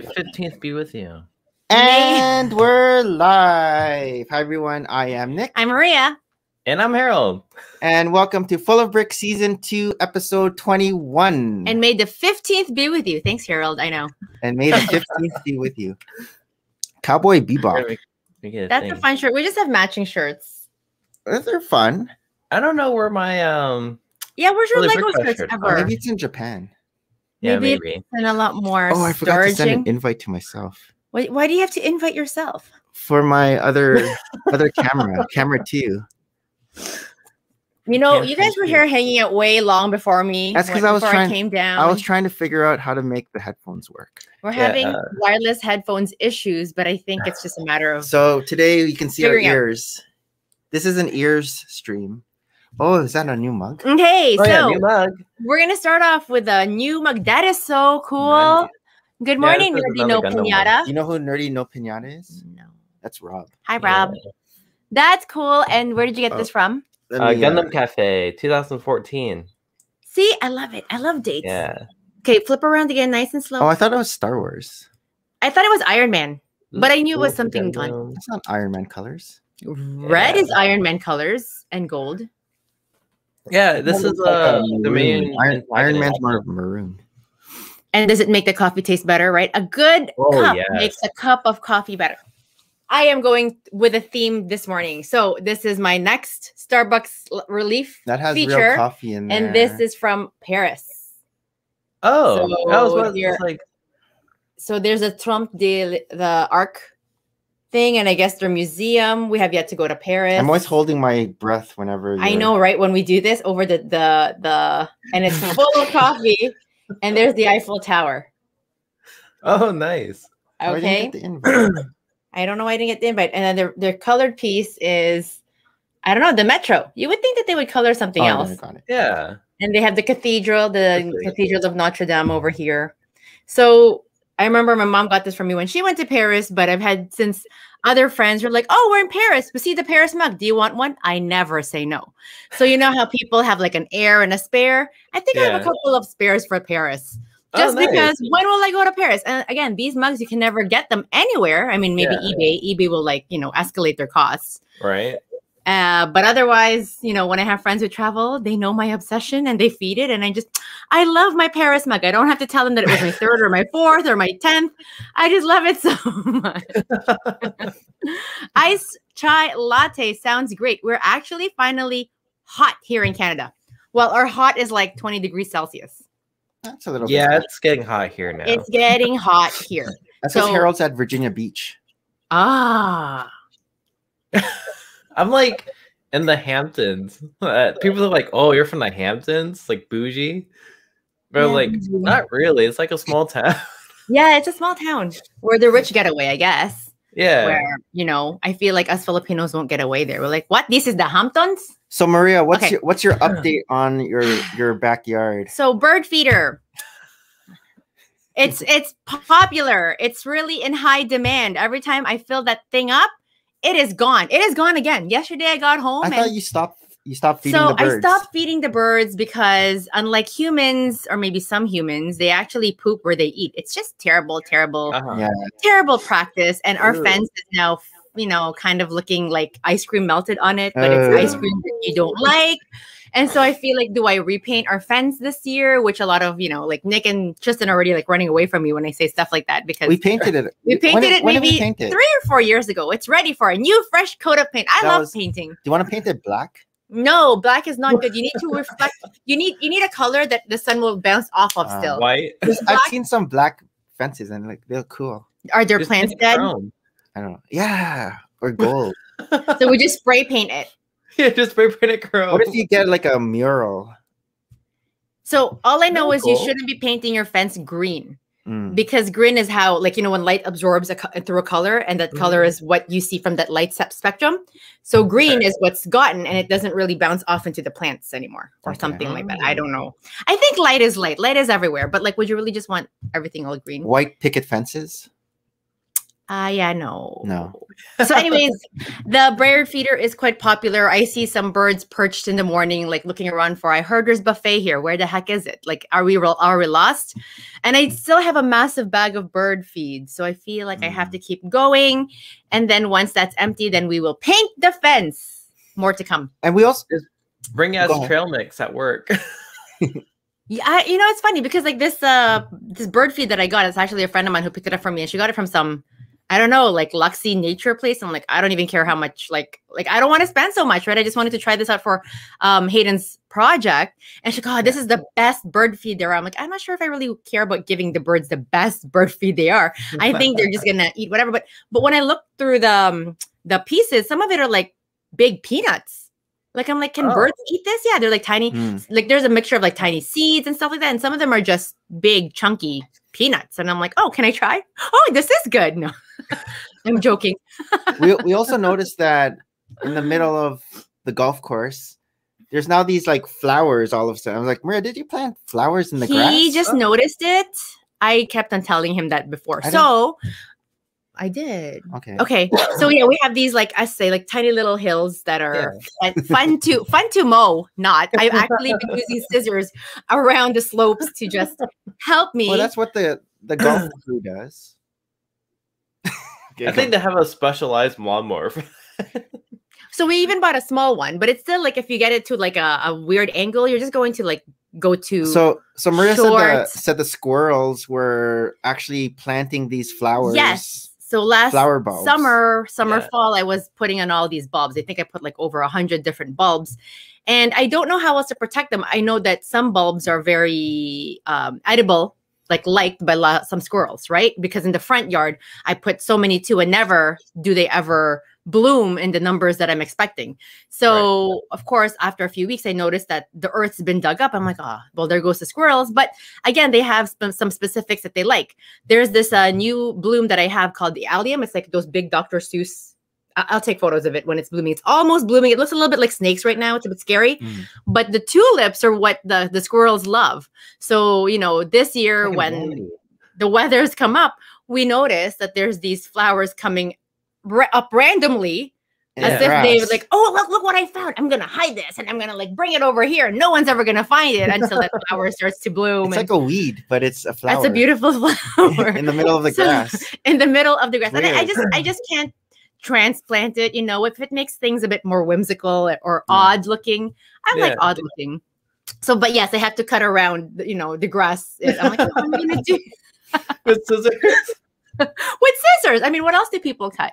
15th be with you. And we're live. Hi, everyone. I am Nick. I'm Maria. And I'm Harold. And welcome to Full of Brick Season 2, Episode 21. And may the 15th be with you. Thanks, Harold. I know. And may the 15th be with you. Cowboy Bebop. We- we a That's thing. a fun shirt. We just have matching shirts. They're fun. I don't know where my um. Yeah, where's your Lego shirts shirt. ever? Maybe it's in Japan. Yeah, Maybe maybe. and a lot more Oh, I forgot to send an invite to myself Why, why do you have to invite yourself? for my other other camera, camera two. You know, Yeah, you guys thank were you. here hanging out way long before me. That's because I was trying- I came down. I was trying to figure out how to make the headphones work. We're Yeah, having uh, wireless headphones issues, but I think it's just a matter of So today you can see our Figuring out. ears. This is an ears stream. Oh, is that a new mug? Okay, Oh, yeah, so new mug. we're gonna start off with a new mug. That is so cool. Nice. Good morning, this is Nerdy No Gundam. Pinata. You know who Nerdy No Pinata is? No. That's Rob. Hi, Rob. That's cool. And where did you get Oh. this from? Let Uh, me, uh, Gundam Cafe, 2014. See, I love it. I love dates. Yeah. Okay, flip around again, nice and slow. Oh, I thought it was Star Wars. I thought it was Iron Man. But I knew it was something Gundam. It's not Iron Man colors. Red Yeah. is Iron Man colors and gold. Yeah, this is uh the main Iron, Iron antagonist. Man's more maroon. And does it make the coffee taste better, right? A good Oh, cup yes. makes a cup of coffee better. I am going with a theme this morning. So this is my next Starbucks relief That has feature. real coffee in there. and this is from Paris. Oh, So that was what you're- like. So there's a Trump de the Arc thing, and I guess their museum. We have yet to go to Paris. I'm always holding my breath whenever. I you're- know, right? When we do this over the the the and it's full of coffee, and there's the Eiffel Tower. Oh, nice. Okay, you get the invite? I don't know why I didn't get the invite. And then their their colored piece is, I don't know, the Metro. You would think that they would color something Oh, else. got it. Yeah. And they have the cathedral, the Lovely. Cathedral of Notre Dame over mm-hmm. here. So I remember my mom got this from me when she went to Paris, but I've had since other friends were like, "Oh, we're in Paris. We see the Paris mug. Do you want one?" I never say no. So you know how people have like an heir and a spare. I think I have a couple of spares for Paris, Oh, just nice. because when will I go to Paris? And again, these mugs you can never get them anywhere. I mean, maybe Yeah. eBay. eBay will like you know escalate their costs. Right. Uh, but otherwise, you know, when I have friends who travel, they know my obsession and they feed it. And I just, I love my Paris mug. I don't have to tell them that it was my third or my fourth or my tenth. I just love it so much. Ice chai latte sounds great. We're actually finally hot here in Canada. Well, our hot is like 20 degrees Celsius. That's a little. Yeah, Bit. it's getting hot here now. It's getting hot here. That's because so- Harold's at Virginia Beach. Ah. I'm like in the Hamptons. Uh, People are like, "Oh, you're from the Hamptons, like bougie." But Yeah, like, bougie. not really. It's like a small town. Yeah, it's a small town where the rich get away, I guess. yeah. where you know I feel like us Filipinos won't get away there. We're like, what? This is the Hamptons. So Maria, what's Okay. your what's your update on your your backyard? So bird feeder. It's it's popular. It's really in high demand. Every time I fill that thing up, it is gone. It is gone again. Yesterday I got home I and thought you stopped you stopped feeding so the birds. I stopped feeding the birds because unlike humans or maybe some humans, they actually poop where they eat. It's just terrible, terrible. Uh-huh. Yeah. terrible practice. And our Ew. fence is now, you know, kind of looking like ice cream melted on it, but it's ice cream that you don't like. And so I feel like, do I repaint our fence this year? Which a lot of, you know, like Nick and Tristan are already like running away from me when I say stuff like that because We we, painted it. We painted when, it when maybe paint it? three or four years ago. It's ready for a new fresh coat of paint. I That love was- painting. Do you want to paint it black? No, black is not good. You need to reflect. You need you need a color that the sun will bounce off of Uh, still. white. I've seen some black fences and like they're cool. Are their Just plants paint dead? chrome. I don't know. Yeah. Or gold. So we just spray paint it. yeah, just spray paint it chrome. what if you get like a mural? So all I know Very is you shouldn't be painting your fence green Mm. because green is how, like you know, when light absorbs a co- through a color, and that color Mhm. is what you see from that light se- spectrum. So green Okay. is what's gotten, and it doesn't really bounce off into the plants anymore, or Okay. something like that. I Oh. don't know. I think light is light. Light is everywhere, but like, would you really just want everything all green? White picket fences. Ah, yeah, no. No. So, anyways, the bird feeder is quite popular. I see some birds perched in the morning, like looking around for. I heard there's buffet here. Where the heck is it? Like, are we ro- are we lost? And I still have a massive bag of bird feed, so I feel like I have to keep going. And then once that's empty, then we will paint the fence. More to come. And we also Bring us trail mix at work. Yeah, I, you know it's funny because like this uh this bird feed that I got, it's actually a friend of mine who picked it up for me, and she got it from some I don't know like Luxy Nature place. I'm like I don't even care how much like like I don't want to spend so much, right? I just wanted to try this out for um Hayden's project, and she God, this is the best bird feed there. I'm like I'm not sure if I really care about giving the birds the best bird feed they are. I think they're just gonna eat whatever. But but when I look through the um, the pieces, some of it are like big peanuts. Like I'm like, can Oh. birds eat this? Yeah, they're like tiny Mm. like there's a mixture of like tiny seeds and stuff like that and some of them are just big chunky peanuts and i'm like oh can i try oh this is good no i'm joking we we also noticed that in the middle of the golf course, there's now these like flowers all of a sudden. I was like, Maria, did you plant flowers in the grass? he just Oh. noticed it i kept on telling him that before I so i did okay. okay so yeah we have these like i say like tiny little hills that are fun, fun to fun to mow not i've actually been using scissors around the slopes to just help me Well, that's what the the golf crew does. Okay, I go. think they have a specialized lawnmower. for- So we even bought a small one, but it's still like if you get it to like a, a weird angle, you're just going to like go to So, so Maria said the, said the squirrels were actually planting these flowers. yes. So last flower bulbs. summer, summer, Yeah. fall, I was putting on all these bulbs. I think I put like over a hundred different bulbs, and I don't know how else to protect them. I know that some bulbs are very um, edible, like liked by some squirrels, right? Because in the front yard, I put so many too, and never do they ever bloom in the numbers that I'm expecting. So, of course, after a few weeks, I noticed that the earth's been dug up. I'm like, oh, well, there goes the squirrels. But again, they have sp- some specifics that they like. There's this uh, new bloom that I have called the allium. It's like those big Dr. Seuss. I- I'll take photos of it when it's blooming. It's almost blooming. It looks a little bit like snakes right now. It's a bit scary, Mm. but the tulips are what the the squirrels love. So you know, this year Fucking when the weather's come up, we notice that there's these flowers coming ra- up randomly as if Yeah. they were like, oh, look, look what I found. I'm gonna hide this and I'm gonna like bring it over here. No one's ever gonna find it until that flower starts to bloom. It's and like a weed, but it's a flower. that's a beautiful flower in the middle of the So- grass. in the middle of the grass. And I, I just I just can't transplant it, you know, if it makes things a bit more whimsical or Yeah. odd looking. I like odd looking. So, but yes, I have to cut around, you know, the grass. I'm like, what am I gonna do? With scissors. with scissors. I mean, what else do people cut?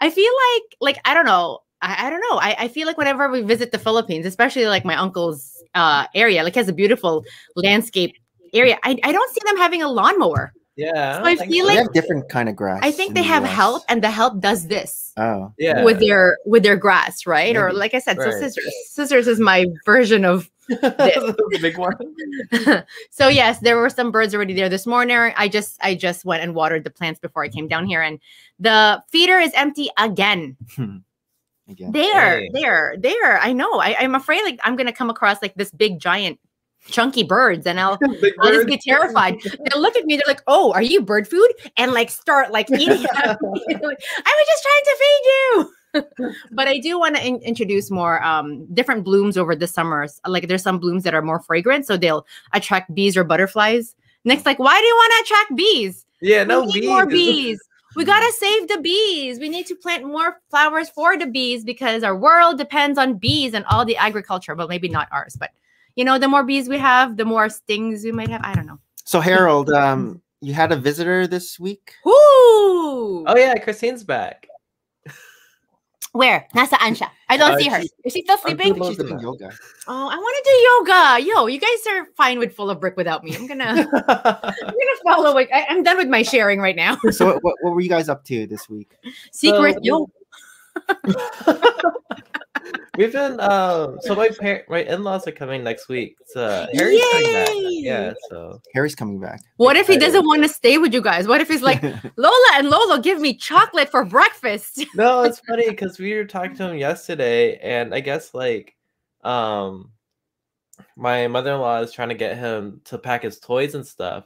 I feel like, like I don't know. I, I don't know. I, I feel like whenever we visit the Philippines, especially like my uncle's uh, area, like has a beautiful landscape area. I, I don't see them having a lawnmower. Yeah. So I don't think feel they like- have different kind of grass. I think they the have US. help, and the help does this Oh, yeah. with their with their grass, right? Or like I said, so Right. scissors. Scissors is my version of the big one. so yes, there were some birds already there this morning. I just I just went and watered the plants before I came down here, and the feeder is empty again. Hmm. again. There, Dang. there, there. I know. I, I'm afraid like I'm gonna come across like this big giant chunky birds and I'll I'll just get terrified. They'll look at me, they're like, Oh, are you bird food? And like start like eating. at. I was just trying to feed you. but I do want to in- introduce more um different blooms over the summers. Like there's some blooms that are more fragrant, so they'll attract bees or butterflies. Next, like, why do you want to attract bees? Yeah, no we need bees. more bees. We gotta save the bees. We need to plant more flowers for the bees because our world depends on bees and all the agriculture. Well, maybe not ours, but you know, the more bees we have, the more stings we might have. I don't know. So Harold, um, you had a visitor this week. Whoo! Oh yeah, Christine's back. Where? Nasa Ansha. I don't Uh, see her. she- Is she still sleeping? She's doing yoga. Oh, I want to do yoga. Yo, you guys are fine with full of brick without me. I'm gonna, I'm gonna follow. Like, I, I'm done with my sharing right now. So what, what, what were you guys up to this week? Secret So- yo. We've been um so my par- my in-laws are coming next week. So Harry's coming back. Yeah, so Harry's coming back. What if he doesn't want to stay with you guys? What if he's like, Lola and Lolo give me chocolate for breakfast? no, it's funny because we were talking to him yesterday, and I guess like um my mother-in-law is trying to get him to pack his toys and stuff,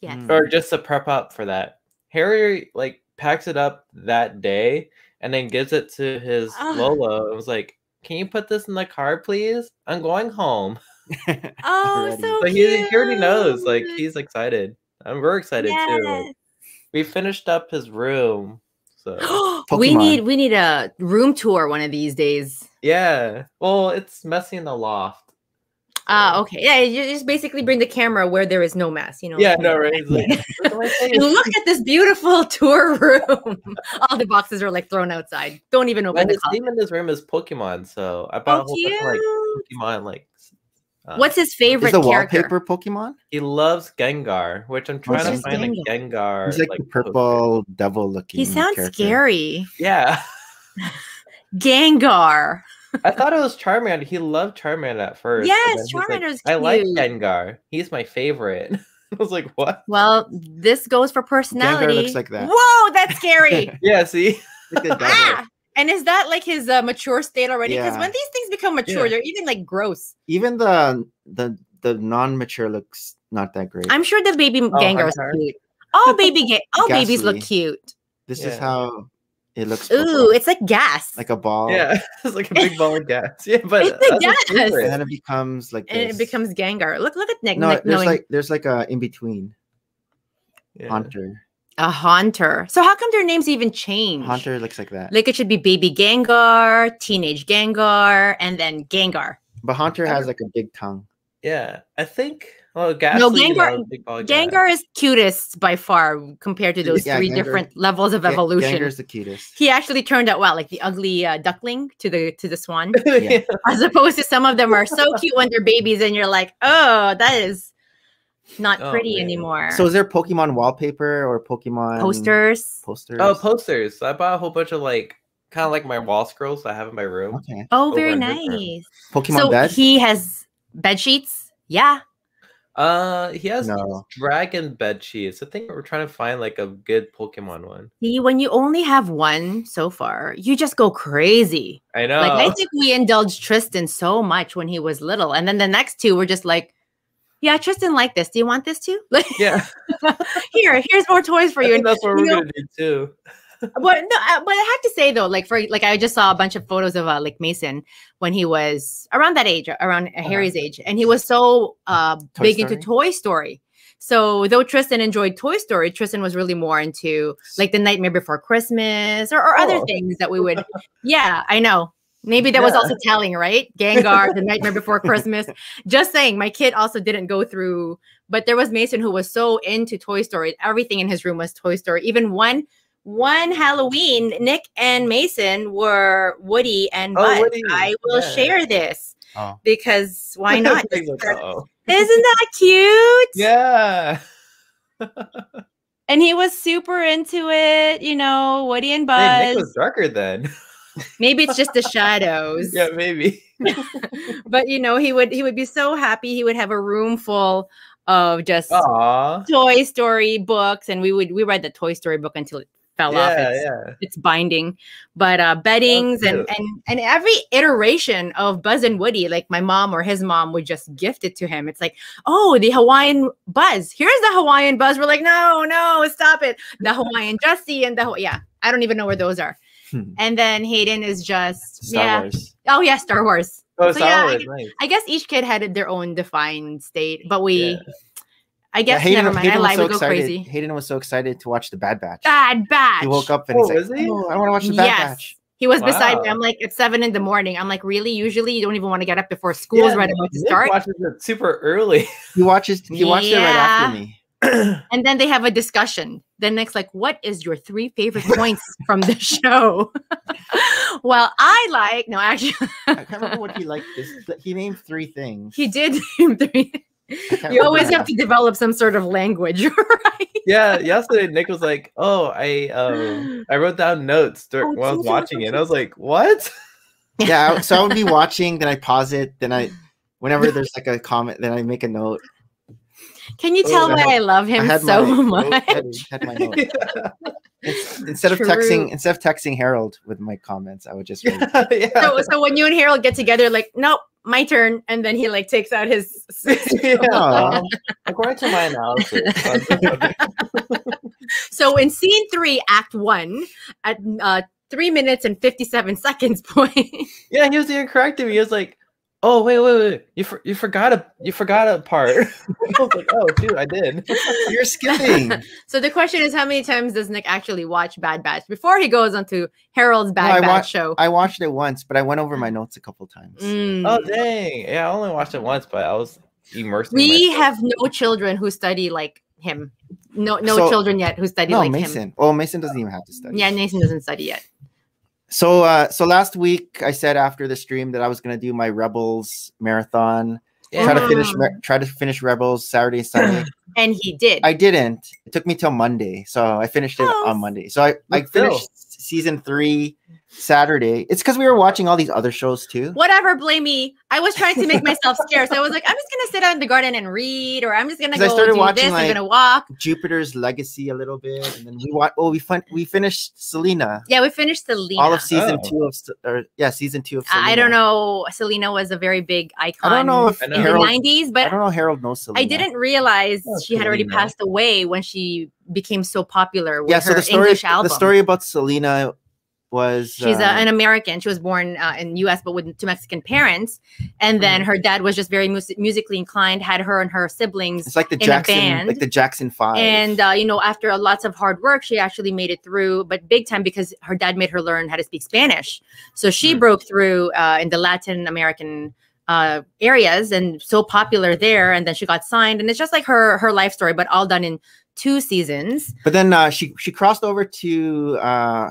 Yes. Mm. or just to prep up for that. Harry like packs it up that day and then gives it to his Ah. Lolo. It was like, "Can you put this in the car, please? I'm going home." Oh, Already. so So he, he already knows. Like he's excited. I'm very excited too. Like, we finished up his room. So we need we need a room tour one of these days. yeah. Well, it's messy in the loft. Ah, okay. Yeah, you just basically bring the camera where there is no mess, you know. Yeah, no, right. Like, "Look at my face." And look at this beautiful tour room. All the boxes are like thrown outside. Don't even open And the his closet. theme in this room is Pokemon, so I bought a Oh, whole bunch of like. Pokemon. Like, uh, What's his Is favorite the character? wallpaper Pokemon? he loves Gengar, which I'm trying to Who's find a Gengar. He's like, the poster. purple devil looking. He sounds character. scary. Yeah, Gengar. I thought it was Charmander. He loved Charmander at first. Yes, then he's like, Charmander's I like cute." Gengar. He's my favorite. I was like, what? Well, this goes for personality. looks like that. Whoa, that's scary. Yeah, see, Like the devil. ah! And is that like his uh, mature state already? Because Yeah. when these things become mature, Yeah. they're even like gross. Even the the the non-mature looks not that great. I'm sure the baby Gengar is Haunter? cute. All baby ga- all babies look cute. this is how it looks. Ooh, purple. it's like gas. like a ball. yeah, it's like a big ball of gas. Yeah, but It's a gas. favorite. and then it becomes like and it becomes Gengar. Look, look at Nick. no. Nick There's knowing like there's like a in between Yeah. Haunter. a Haunter. So how come their names even change? Haunter looks like that. Like it should be Baby Gengar, Teenage Gengar, and then Gengar. But Haunter has like a big tongue. Yeah, I think. Well, Gastly, you Gengar- know, big ball of gas. Gengar is cutest by far compared to those Yeah, three Gengar- different levels of evolution. Gengar's the cutest. he actually turned out well, like the ugly uh, duckling to the to the swan, yeah. as opposed to some of them are so cute when they're babies, and you're like, oh, that is not Oh, pretty man. anymore. So is there Pokemon wallpaper or Pokemon posters. Posters. Oh, posters. I bought a whole bunch of like, kind of like my wall scrolls I have in my room. okay. Oh, very in room. nice. Pokemon so bed. he has bed sheets. Yeah. Uh, he has No. dragon bed sheets. I think we're trying to find like a good Pokemon one. See, when you only have one so far, you just go crazy. I know. Like I think we indulged Tristan so much when he was little, and then the next two were just like, "Yeah, Tristan liked this. Do you want this too? Like, yeah, here, here's more toys for I you." think And that's what you we're know- gonna do too. But no, uh, but I have to say though, like for like I just saw a bunch of photos of uh, like Mason when he was around that age, around uh, Harry's age, and he was so uh, Toy big into Toy Story. So though Tristan enjoyed Toy Story, Tristan was really more into like the Nightmare Before Christmas or, or other Oh. things that we would. yeah, I know. Maybe that was also telling, right? Gengar, The Nightmare Before Christmas. Just saying, my kid also didn't go through, but there was Mason who was so into Toy Story. Everything in his room was Toy Story. Even one one Halloween, Nick and Mason were Woody and Oh. Woody, I will yeah. share this Oh. because why not? Isn't that cute? yeah. And he was super into it, you know, Woody and Buzz. Nick was darker then. Maybe it's just the shadows. yeah, maybe. but you know, he would he would be so happy. He would have a room full of just Aw. Toy Story books, and we would we read the Toy Story book until it fell off Yeah, its, yeah. its binding. But uh beddings and, and and every iteration of Buzz and Woody, like my mom or his mom would just gift it to him. It's like, oh, the Hawaiian Buzz. Here's the Hawaiian Buzz. We're like, no, no, stop it. The Hawaiian Jesse and the yeah. I don't even know where those are. Hmm. And then Hayden is just Star yeah. Wars. Oh yeah, Star Wars. Oh, So, Star yeah, I Wars, guess- nice. I guess each kid had their own defined state, but we Yeah. I Yeah, guess never mind. I lied. We go excited. crazy. Hayden was so excited to watch the Bad Batch. Bad batch. He woke up and Oh, he's like, he? "Oh, I want to watch the Bad Yes. Batch." He was beside me. I'm like, it's seven in the morning. I'm like, really? Usually you don't even want to get up before school's Yeah, right about to Nick start. watches it super early. He watches. He watched it right after me. And then they have a discussion. Then next, like, what is your three favorite points from the show? well, I like no, actually, I can't remember what he liked. This, he named three things. he did name three. I can't You always have to develop some sort of language, right? yeah, yesterday Nick was like, "Oh, I um, I wrote down notes dur- Oh, while I was watching it." And I was like, "What?" Yeah, so I would be watching, then I pause it, then I, whenever there's like a comment, then I make a note. Can you Oh, tell I why had- I love him had so my- much? Had, had my note. Instead of texting, instead of texting Harold with my comments, I would just yeah, yeah. So, so when you and Harold get together, like, nope, my turn, and then he like takes out his. Yeah, um, according to my analysis, on the subject- So in scene three, act one, at uh, three minutes and 57 seconds point. Yeah, he was even correcting me. He was like, "Oh, wait, wait, wait! You for, you forgot a you forgot a part." I was like, "Oh, dude, I did." You're skipping. so the question is, how many times does Nick actually watch Bad Batch before he goes onto Harold's Bad I Batch wa- show? I watched it once, but I went over my notes a couple times. Mm. Oh, dang! Yeah, I only watched it once, but I was immersed we myself. have no children who study like him. No, no So- children yet who study No, like Mason. him. Oh, Mason doesn't even have to study. Yeah, Nathan doesn't study yet. So, uh, so last week I said after the stream that I was gonna do my Rebels marathon. Yeah. Try to finish. Mm. Try to finish Rebels Saturday, Sunday. And he did. I didn't. It took me till Monday, so I finished it Oh, on Monday. So I, I finished season three Saturday. It's because we were watching all these other shows too. Whatever, blame me. I was trying to make myself scarce. I was like, I'm just gonna sit out in the garden and read, or I'm just gonna 'Cause I go started do watching, this. like- I'm gonna walk. Jupiter's Legacy a little bit, and then we watched. Oh, we fin- we finished Selena. Yeah, we finished Selena. All of season Oh. two of, or yeah, season two of. Selena. I I don't know. Selena was a very big icon. I don't know if in Harold. the 90s, but I don't know. Harold knows Selena. I didn't realize Oh, she had already passed away when she became so popular with Yeah. her So the story, English album. the story about Selena was She's uh, an American. She was born uh, in U.S. but with two Mexican parents, and then Mhm. her dad was just very mus- musically inclined. Had her and her siblings, It's like the Jackson, like the Jackson Five. and uh, you know, after a lots of hard work, she actually made it through, but big time because her dad made her learn how to speak Spanish. So she Hmm. broke through uh, in the Latin American uh, areas and so popular there, and then she got signed, and it's just like her her life story, but all done in two seasons. But then uh, she she crossed over to uh,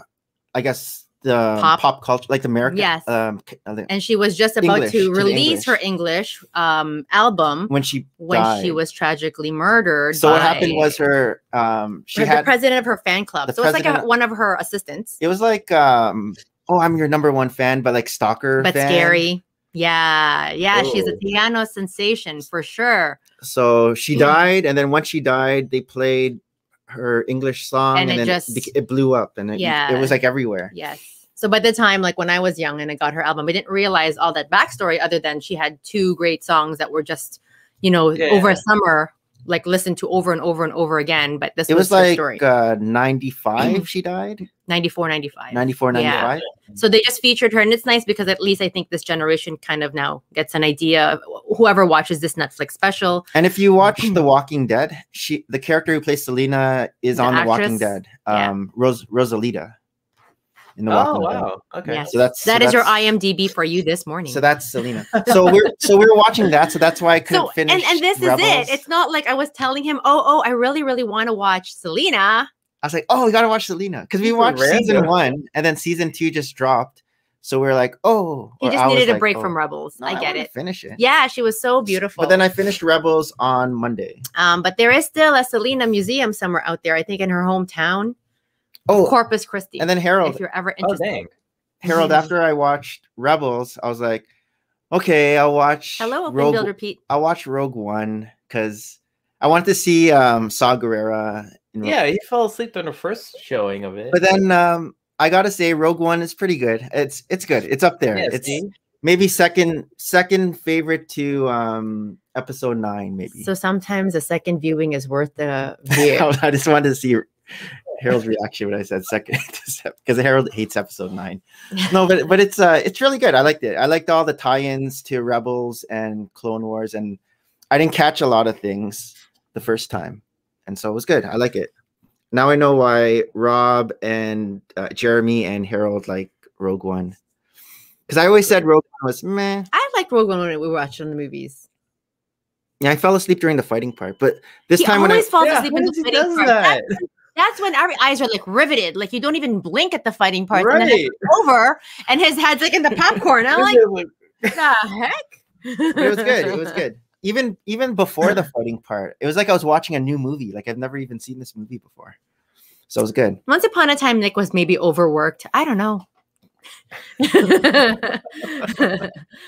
I guess the Pop. pop, culture, like American. Yes. Um, uh, the- and she was just about English, to to the release her English um, album when she when she was tragically murdered. So what happened was her. Um, she her- the president of her fan club. the So it's like a, one of her assistants, It was like, um, oh, I'm your number one fan, but like stalker. but fan. scary. Yeah, yeah, she's a Oh. piano sensation for sure. So she died, and then once she died, they played her English song, And and, it then just- it, it blew up, and it, Yeah. it was like everywhere. Yes. So by the time, like when I was young and I got her album, I didn't realize all that backstory other than she had two great songs that were just, you know, over Yeah. a summer, like listened to over and over and over again. But this It was, was like story. uh, 95 she died, 94, 95. 94, Yeah. 95. So they just featured her, and it's nice because at least I think this generation kind of now gets an idea of whoever watches this Netflix special. And if you watch The Walking Dead, she the character who plays Selena is The on The Walking actress? Dead. Yeah. Um, Rose Rosalita in The Oh Walking Dead. wow. Okay. Yes. So that's That so is your IMDb for you this morning. So that's Selena. So we're so we were watching that. So that's why I couldn't so finish. and, and this Rebels. is it. It's not like I was telling him, oh, oh, I really, really want to watch Selena. I was like, oh, we gotta watch Selena because we Super watched season one and then season two just dropped. So we are like, oh, He just I was needed a like, break oh, from Rebels. no, I get wanna it. Finish it. Yeah, she was so beautiful. But then I finished Rebels on Monday. um, but there is still a Selena museum somewhere out there. I think in her hometown, Oh, Corpus Christi. and then Harold. if you're ever Oh interested. dang. Harold, after I watched Rebels, I was like, okay, I'll watch. Hello, Open Rogue, Build Repeat. I'll watch Rogue One because I wanted to see um Saw Gerrera. In Yeah, he fell asleep during the first showing of it. But then um I gotta say Rogue One is pretty good. It's it's good. It's up there. yeah, it's see? maybe second second favorite to um episode nine, maybe. So sometimes a second viewing is worth the view. I just wanted to see Harold's reaction when I said second because Harold hates episode nine. No, but but it's uh it's really good. I liked it. I liked all the tie-ins to Rebels and Clone Wars, and I didn't catch a lot of things the first time, and so it was good. I like it. Now I know why Rob and uh, Jeremy and Harold like Rogue One, because I always said Rogue One was meh. I liked Rogue One when we watched it in the movies. Yeah, I fell asleep during the fighting part, but this he time when I always falls Yeah, asleep in the fighting part. that? That's, that's when our eyes are like riveted. Like you don't even blink at the fighting parts. And then it's over, and his head's like in the popcorn. I'm like, the heck? it was good. It was good. Even even before the fighting part, it was like I was watching a new movie. Like I've never even seen this movie before, so it was good. Once upon a time, Nick was maybe overworked. I don't know.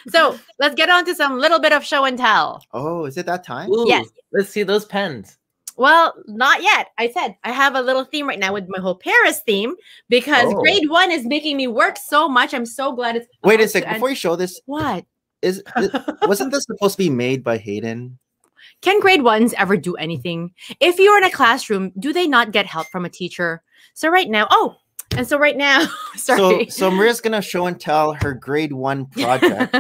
so let's get on to some little bit of show and tell. Oh, is it that time? Ooh, Yes. Let's see those pens. Well, not yet. I said I have a little theme right now with my whole Paris theme because Oh. grade one is making me work so much. I'm so glad it's Wait a about sec. end. Before you show this, What? Is it, wasn't this supposed to be made by Hayden? Can grade ones ever do anything? If you're in a classroom, do they not get help from a teacher? So right now, oh, and so right now, So, sorry. so Maria's gonna show and tell her grade one project.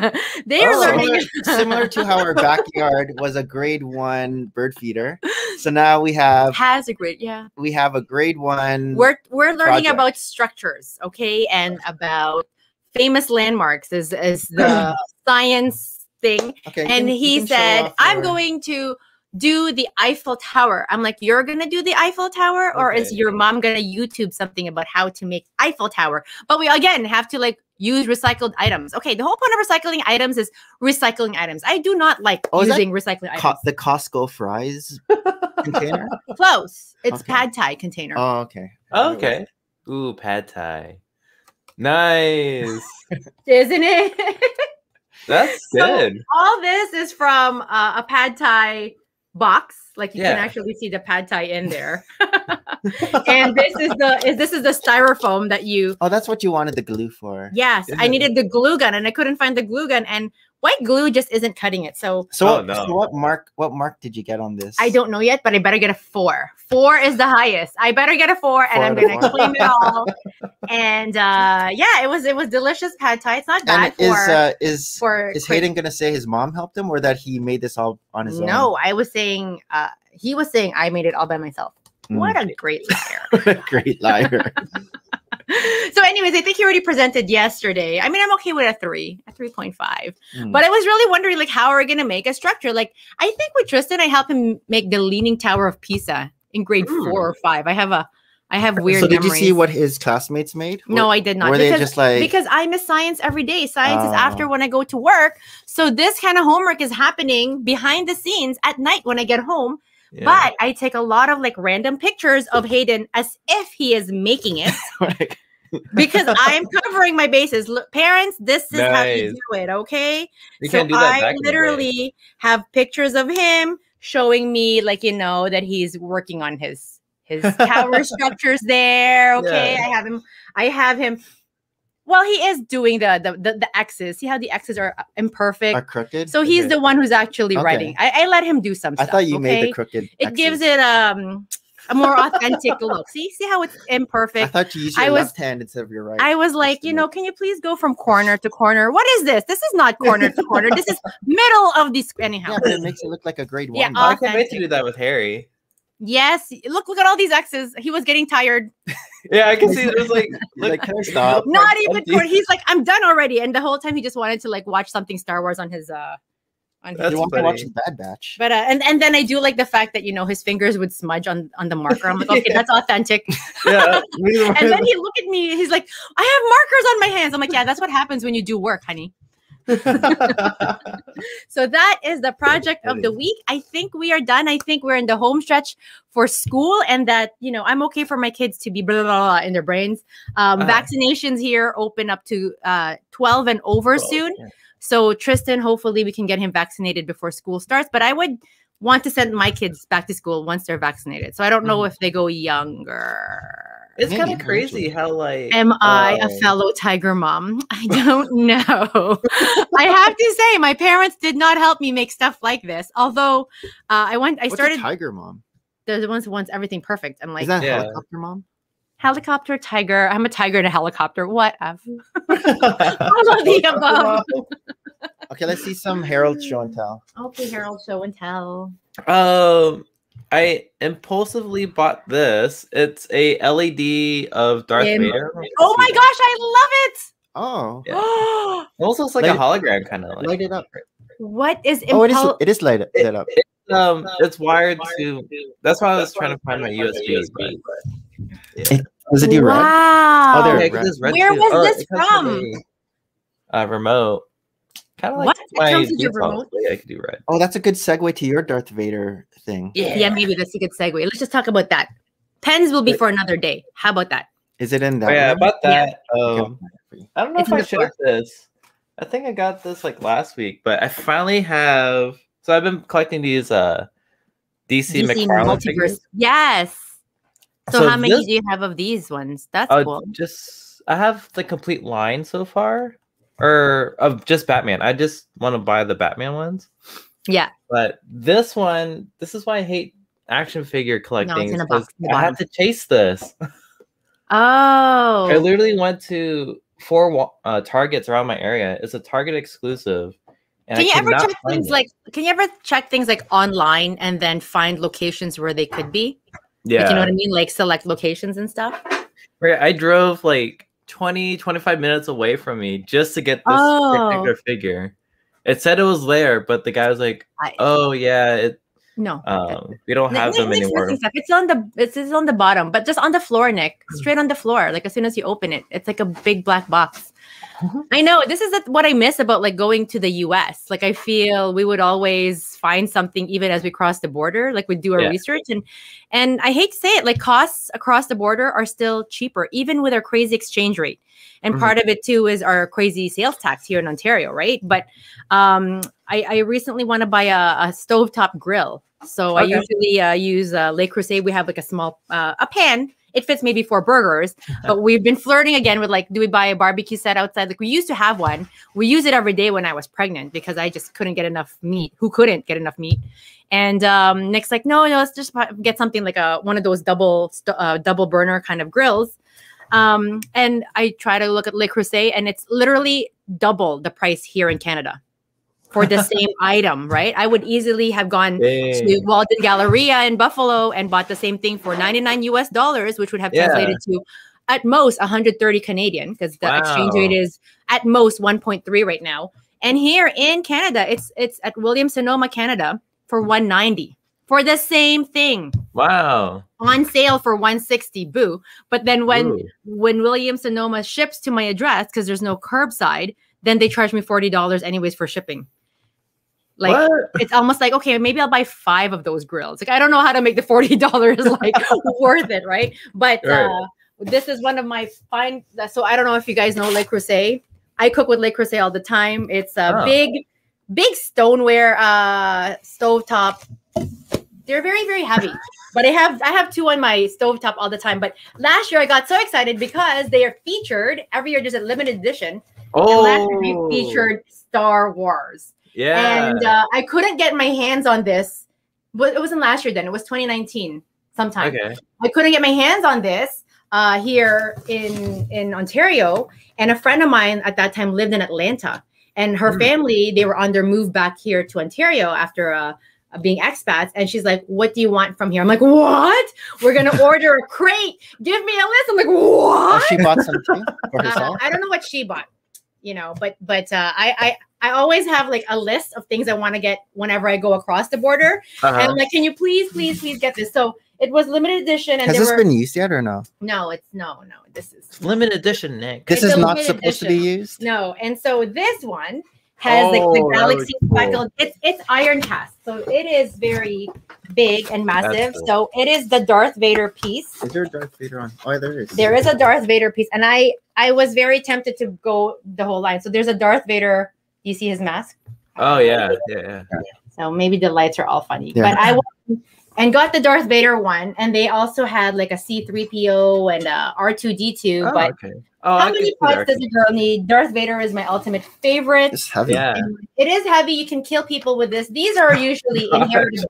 they are Oh. learning similar, similar to how our backyard was a grade one bird feeder. So now we have has a grade, yeah. we have a grade one. We're we're learning project. about structures, okay, and about famous landmarks is is the science thing. okay, and can- he said, "I'm your- going to do the Eiffel Tower." I'm like, "You're gonna do the Eiffel Tower, or is your mom gonna YouTube something about how to make Eiffel Tower?" But we again have to like use recycled items. Okay, the whole point of recycling items is recycling items. I do not like Oh, using recycling items. Co- the Costco fries container. Close. It's Okay. pad thai container. Oh, okay. Oh, okay. Ooh, pad thai. Nice. Isn't it? That's So- good. all this is from uh, a pad thai box like you can actually see the pad thai in there and this is the is this is the styrofoam that you Oh, that's what you wanted the glue for. yes i Isn't- needed the glue gun and i couldn't find the glue gun and white glue just isn't cutting it so So, Oh, what, no. so what mark? What mark did you get on this? i don't know yet but i better get a four four is the highest i better get a four and i'm gonna four. claim it all and uh yeah it was it was delicious pad thai it's not bad And is uh, is for is quick- Hayden gonna say his mom helped him, or that he made this all on his own? no i was saying uh he was saying i made it all by myself Mm. what a great liar Great liar. so anyways i think he already presented yesterday i mean i'm okay with a three a 3.5 Mm. but i was really wondering like how are we going to make a structure like i think with tristan i helped him make the leaning tower of pisa in grade Hmm. four or five i have a i have weird so did memories. you see what his classmates made? no i did not were they because, just like because i miss science every day science is after Oh. when i go to work so this kind of homework is happening behind the scenes at night when i get home Yeah. but i take a lot of like random pictures of hayden as if he is making it because I'm covering my bases. Look, parents, this is how you do it, okay? you so can't do that I back in the day. literally have pictures of him showing me, like you know, that he's working on his his tower structures there. Okay, Yeah. I have him. I have him. Well, he is doing the the the, the X's. See how the X's are imperfect. are crooked. so he's okay. the one who's actually Okay. writing. I, I let him do some I stuff. thought you made the crooked. It gives it um a more authentic look. See, see how it's imperfect. I thought you used I your was- left hand instead of your right. I was like, you know, can you please go from corner to corner? What is this? This is not corner to corner. This is middle of the sc- anyhow. yeah, but it makes it look like a grade one. Oh, I box. can't wait to do that with Harry. Yes, look, look at all these X's. He was getting tired. Yeah, I can see there's like, like, "Can I stop?" Not even empty. He's like, I'm done already. And the whole time he just wanted to like watch something Star Wars on his uh on his That's you want to watch Bad Batch? but uh, and and then I do like the fact that you know his fingers would smudge on on the marker. I'm like, okay, Yeah. that's authentic. yeah. And then he look at me. He's like, I have markers on my hands. I'm like, yeah, that's what happens when you do work, honey. So that is the project of the week. I think we are done. I think we're in the home stretch for school, and that you know I'm okay for my kids to be blah blah blah, in their brains. Um, Uh-huh. Vaccinations here open up to uh, 12 and over soon. So Tristan, hopefully we can get him vaccinated before school starts. But I would want to send my kids back to school once they're vaccinated. So I don't know Mhm. if they go younger. It's kind of crazy how like Am I a uh, fellow tiger mom? I don't know. I have to say, my parents did not help me make stuff like this. Although uh, I went, I What's started. a tiger mom? They're the ones who wants everything perfect. I'm like Is that Yeah. helicopter mom? helicopter, tiger. I'm a tiger in a helicopter. What? All of the above. Okay, let's see some Harold show and tell. Okay, Harold, show and tell. Um, I impulsively bought this. It's a LED of Darth Im- Vader. Oh my gosh, I Oh, love it. Oh. It also looks like Light- a hologram, kind of like. light it up. what is Oh, it is it is light, lit up. Um, it's wired to. That's why I was trying to find my USB. but- Does it do red? Wow. Oh, there. Yeah, red. Where too. was Oh, this it comes with from? a, uh, remote. Kind of like What? My comes with your remote? Yeah, I could do red. Oh, that's a good segue to your Darth Vader thing. Yeah. maybe that's a good segue. Let's just talk about that. Pens will be for another day. How about that? Is it in that? Oh, yeah, room? about that. Okay. Um, I don't know It's if I the shared this. I think I got this like last week, but I finally have. So I've been collecting these uh DC, DC McFarlane figures. Yes. So, So how many this- do you have of these ones? That's Uh, cool. Just I have the complete line so far, or of just Batman. I just want to buy the Batman ones. Yeah. But this one, this is why I hate action figure collecting. is box 'cause in the I had to chase this. Oh. I literally went to four uh, targets around my area. It's a Target exclusive. And Can you ever check things it. like can you ever check things like online and then find locations where they could be? yeah? Like, you know what I mean? Like select locations and stuff. Right, I drove like 20, 25 minutes away from me just to get this Oh. particular figure. It said it was there, but the guy was like, "Oh yeah, it, no. um, we don't have Nick- them Nick's anymore." It's on the it's, it's on the bottom, but just on the floor, Nick. Hmm. Straight on the floor. Like as soon as you open it, it's like a big black box. I know this is what I miss about like going to the US. Like I feel we would always find something even as we cross the border. Like we do our Yeah. research and and I hate to say it, like costs across the border are still cheaper, even with our crazy exchange rate. And Mhm. part of it too is our crazy sales tax here in Ontario, right? But um, I, I recently want to buy a, a stovetop grill. So I usually uh, use uh, Le Creuset. We have like a small uh, a pan. It fits maybe four burgers, but we've been flirting again with like, do we buy a barbecue set outside? Like we used to have one. We use it every day when I was pregnant because I just couldn't get enough meat. Who couldn't get enough meat? And um, Nick's like, no, no, let's just get something like a one of those double uh, double burner kind of grills. Um, and I try to look at Le Creuset, and it's literally double the price here in Canada for the same item, right? I would easily have gone to Walden Galleria in Buffalo and bought the same thing for 99 US dollars, which would have Yeah. translated to at most 130 Canadian because the exchange rate is at most 1.3 right now. And here in Canada, it's it's at Williams Sonoma, Canada for 190 for the same thing Wow. on sale for 160 boo but then when Ooh. when williams sonoma ships to my address because there's no curbside then they charge me $40 anyways for shipping like what? it's almost like okay maybe i'll buy five of those grills. Like i don't know how to make the $40 like worth it right? But Right. uh this is one of my fine so i don't know if you guys know le creuset. I cook with le creuset all the time. It's a Oh. big big stoneware uh stovetop. They're very very heavy but i have i have two on my stovetop all the time. But last year i got so excited because they are featured every year there's a limited edition. And last year Oh, they featured star wars yeah. and uh, I couldn't get my hands on this. But it wasn't last year then; it was 2019 sometime. okay. I couldn't get my hands on this uh, here in in Ontario, and a friend of mine at that time lived in Atlanta, and her Hmm. family they were on their move back here to Ontario after uh, uh, being expats, and she's like, "What do you want from here?" I'm like, "What? We're gonna order a crate. Give me a list." I'm like, Oh, "What?" she bought something for Uh. I don't know what she bought, you know, but but uh, I I I always have like a list of things I want to get whenever I go across the border, and Uh-huh. I'm like, can you please please please get this? So it was limited edition, and Has this were been used yet or no? no, it's no no this is Limited edition, Nick. This It's is not limited supposed to be used. no, and so this one has like Oh, the galaxy be cool. speckled. It's it's iron cast, so it is very big and massive. cool. So it is the Darth Vader piece. Is there a Darth Vader on? Oh, there is. There is a Darth Vader piece, and I I was very tempted to go the whole line. So there's a Darth Vader. You see his mask. Oh yeah, yeah, yeah. So maybe the lights are all funny. Yeah. But I went and got the Darth Vader one, and they also had like a C3PO and a R2D2. Oh, but okay. Oh, how I many parts does a girl need? Darth Vader is my ultimate favorite. It's heavy. Yeah. It is heavy. You can kill people with this. These are usually inheritable.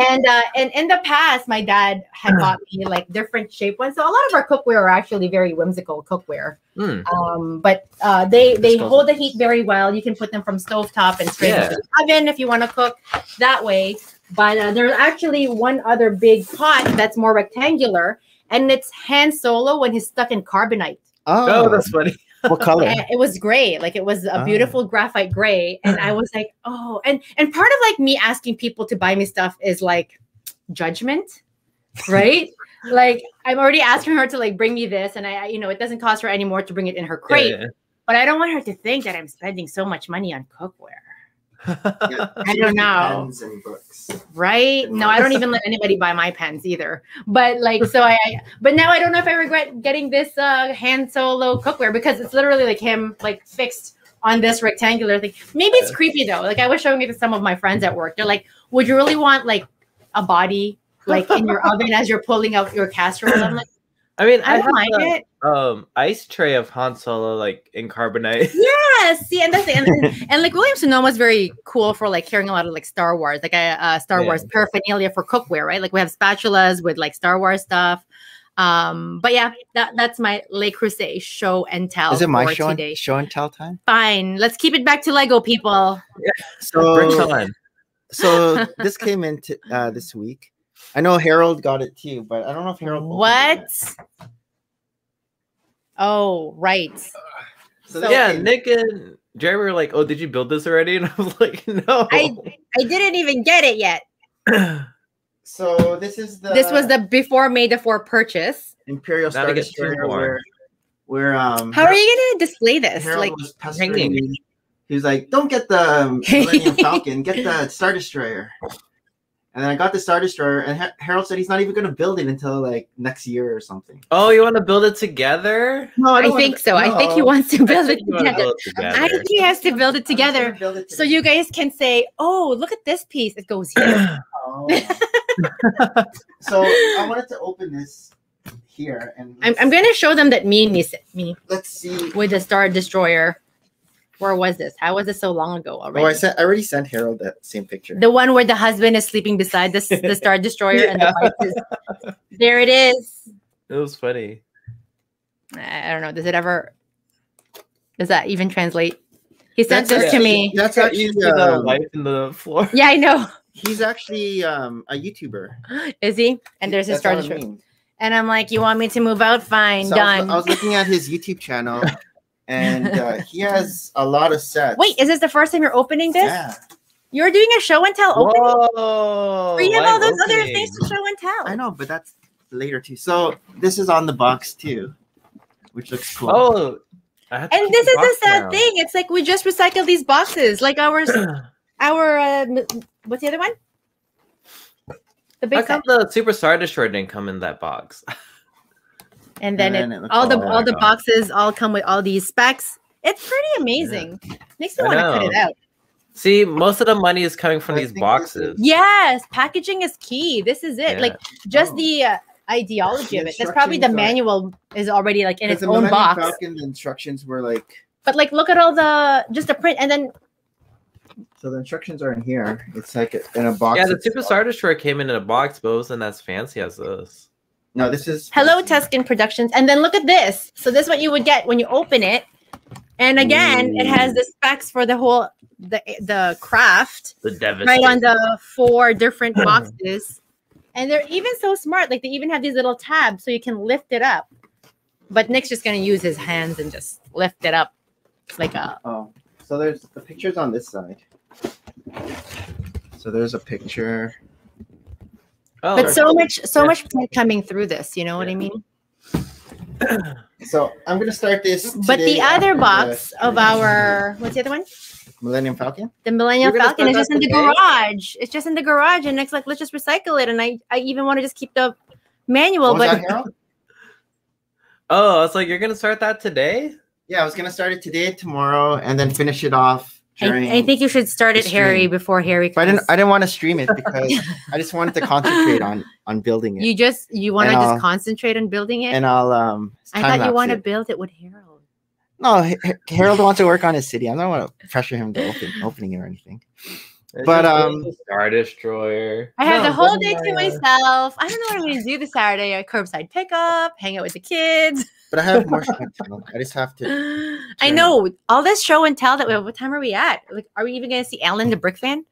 and uh, and in the past, my dad had bought me like different shape ones. So a lot of our cookware are actually very whimsical cookware. Hmm. Um, but uh, they they Disposable. hold the heat very well. You can put them from stovetop and straight Yeah. into the oven if you want to cook that way. But uh, there's actually one other big pot that's more rectangular, and it's Han Solo when he's stuck in carbonite. Oh, Oh, that's funny. what color? And it was gray, like it was a Ah. beautiful graphite gray, and I was like, oh, and and part of like me asking people to buy me stuff is like judgment, right? like I'm already asking her to like bring me this, and I, I- you know, it doesn't cost her anymore to bring it in her crate, Yeah, but I don't want her to think that I'm spending so much money on cookware, yeah. I don't know. Pens and books. right? No, I don't even let anybody buy my pens either. But like, so I, but now I don't know if I regret getting this uh Han Solo cookware because it's literally like him like fixed on this rectangular thing. Maybe it's creepy though. Like I was showing it to some of my friends at work. They're like, "Would you really want like a body like in your oven as you're pulling out your casserole?" I'm like, I mean, I I, don't have mind the, it. um ice tray of Han Solo like in carbonite. Yes, see, and that's and, and, and like William Sonoma is very cool for like carrying a lot of like Star Wars, like a uh, Star Yeah. Wars paraphernalia for cookware, right? Like we have spatulas with like Star Wars stuff. Um, but yeah, that that's my Le Creuset show and tell. Is it my show today. and, show and tell time? Fine, let's keep it back to Lego, people. Bring So, on. so this came in t- uh, this week. I know Harold got it too, but I don't know if Harold. What? Oh, right. So this yeah, came- Nick and Jerry were like, "Oh, did you build this already?" And I was like, "No." I I didn't even get it yet. So this is the. This was the before May the 4 purchase. Imperial Now Star get two Destroyer more. where, where um. How are you going to display this? Harold Like, was pestering hanging. me. He was like, "Don't get the um, Millennium Falcon, get the Star Destroyer." And then I got the Star Destroyer, and ha- Harold said he's not even going to build it until like next year or something. oh, you want to build it together? No, I don't wanna- think so. I think he wants to build it think you wanna together. build it together. I think he has to build it together. build it So you guys can say, "Oh, look at this piece. It goes here." Oh. so I wanted to open this here, and I'm, I'm going to show them that meme sent me let's see. with the Star Destroyer. Where was this? How was this so long ago already? Oh, I sent. I already sent Harold that same picture. the one where the husband is sleeping beside the, the Star Destroyer and the wife is. There it is. It was funny. I I don't know. Does it ever? Does that even translate? He sent That's this to me. That's You actually see the um, life in the floor. Yeah, I know. he's actually um, a YouTuber. Is he? And there's his Star not a Destroyer. And I'm like, you want me to move out? Fine, So I was, done. I was looking at his YouTube channel, and uh, he has a lot of sets. Wait, is this the first time you're opening this? yeah, You're doing a show and tell opening? Whoa! Or you have all live those other things to show and tell. I know, but that's later too. So this is on the box too, which looks cool. Oh, I have And keep this the is the box sad now. thing. It's like we just recycled these boxes. Like ours, our uh, what's the other one? The How big come set. the Super Star Destroyer didn't come in that box? And then, And it, then it all the all all the like- boxes all come with all these specs. It's pretty amazing. Makes me want to cut it out. See, most of the money is coming from I these boxes. Yes, packaging is key. This is it. Yeah. Like just Oh. the uh, ideology The of it. That's probably the instructions are- manual is already like in its the own Millennium box. Falcon, the instructions were like But like, look at all the just the print, and then so. The instructions are in here. It's like in a box. Yeah, the itself. Super Star Destroyer came in in a box, but it wasn't as fancy as this. No, this is Hello Tuscan Productions, and then look at this. So this is what you would get when you open it. And again, it has the specs for the whole the the craft The Devastator. right on the four different boxes. And they're even so smart. Like they even have these little tabs so you can lift it up. But Nick's just gonna use his hands and just lift it up like a Oh, so there's the pictures on this side. So there's a picture. Oh, but so much so Yeah. much print coming through this, you know what I mean? So I'm gonna start this. But the other box the of our what's the other one? Millennium Falcon. The Millennium You're Falcon is just in the today? garage. It's just in the garage, and Nick's like, let's just recycle it. And I, I even want to just keep the manual, What but oh, I was like, you're gonna start that today? Yeah, I was gonna start it today, tomorrow, and then finish it off during. I, I think you should start it, Harry, before Harry But I comes. didn't. I didn't want to stream it because I just wanted to concentrate on on building it, you just you want to just I'll- concentrate on building it. and I'll um. I thought you time-lapse want to build it with Harold. No, H- H- Harold wants to work on his city. I don't want to pressure him to open opening it or anything. It's But, um, Star Destroyer. I have No, the whole day to myself. I don't know what I'm going to do this Saturday. A curbside pickup, hang out with the kids. But I have more stuff. I just have to. I Sure. know all this show and tell that. we What time are we at? Like, are we even going to see Alan the Brick Fan?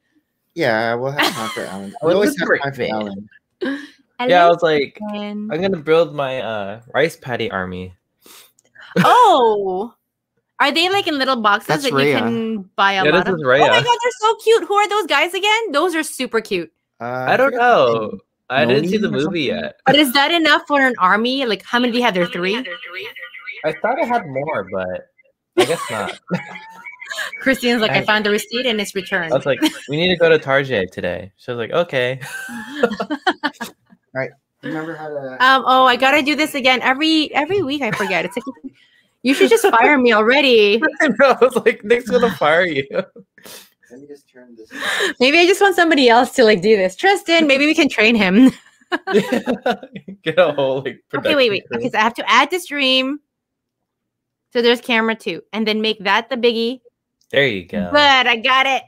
Yeah, we'll have time for Alan. I We would always have time for man. Alan. Yeah, I was like, Fan. I'm gonna build my uh rice patty army. Oh, are they like in little boxes That's that you can buy a Yeah, lot this of? is Oh my god, they're so cute. Who are those guys again? Those are super cute. Uh, I don't know. Name. I didn't see the movie yet. But is that enough for an army? Like, how many do you have? There are three. I thought I had more, but I guess not. Christine's like, I I- found the receipt and it's returned. I was like, we need to go to Target today. She was like, okay. Remember how to? um. Oh, I gotta do this again every every week. I forget. It's like you should just fire me already. I know. I was like, Nick's gonna fire you. Let me just turn this. Maybe I just want somebody else to like do this. Tristan, maybe we can train him. Get a whole like. Okay, wait, wait. production crew. Okay, so I have to add the stream. So there's camera two, and then make that the biggie. There you go. Good, I got it.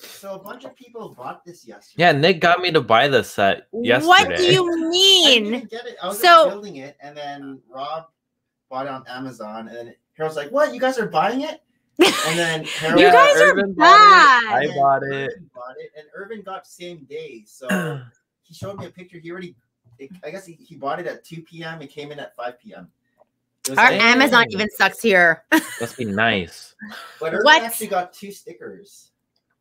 So a bunch of people bought this yesterday. Yeah, Nick got me to buy the set yesterday. What do you I mean? didn't get it. I was So- so, building it, and then Rob bought it on Amazon, and then Harold's like, "What? You guys are buying it?" And then Harold, You guys are Irvin bought it, bad. I bought it. Irvin bought it, and Irvin got same day. So he showed me a picture. He already, it, I guess he, he bought it at 2 p.m. It came in at 5 p.m. Our like- Amazon even sucks here. Must be nice. but Irvin What? actually got two stickers,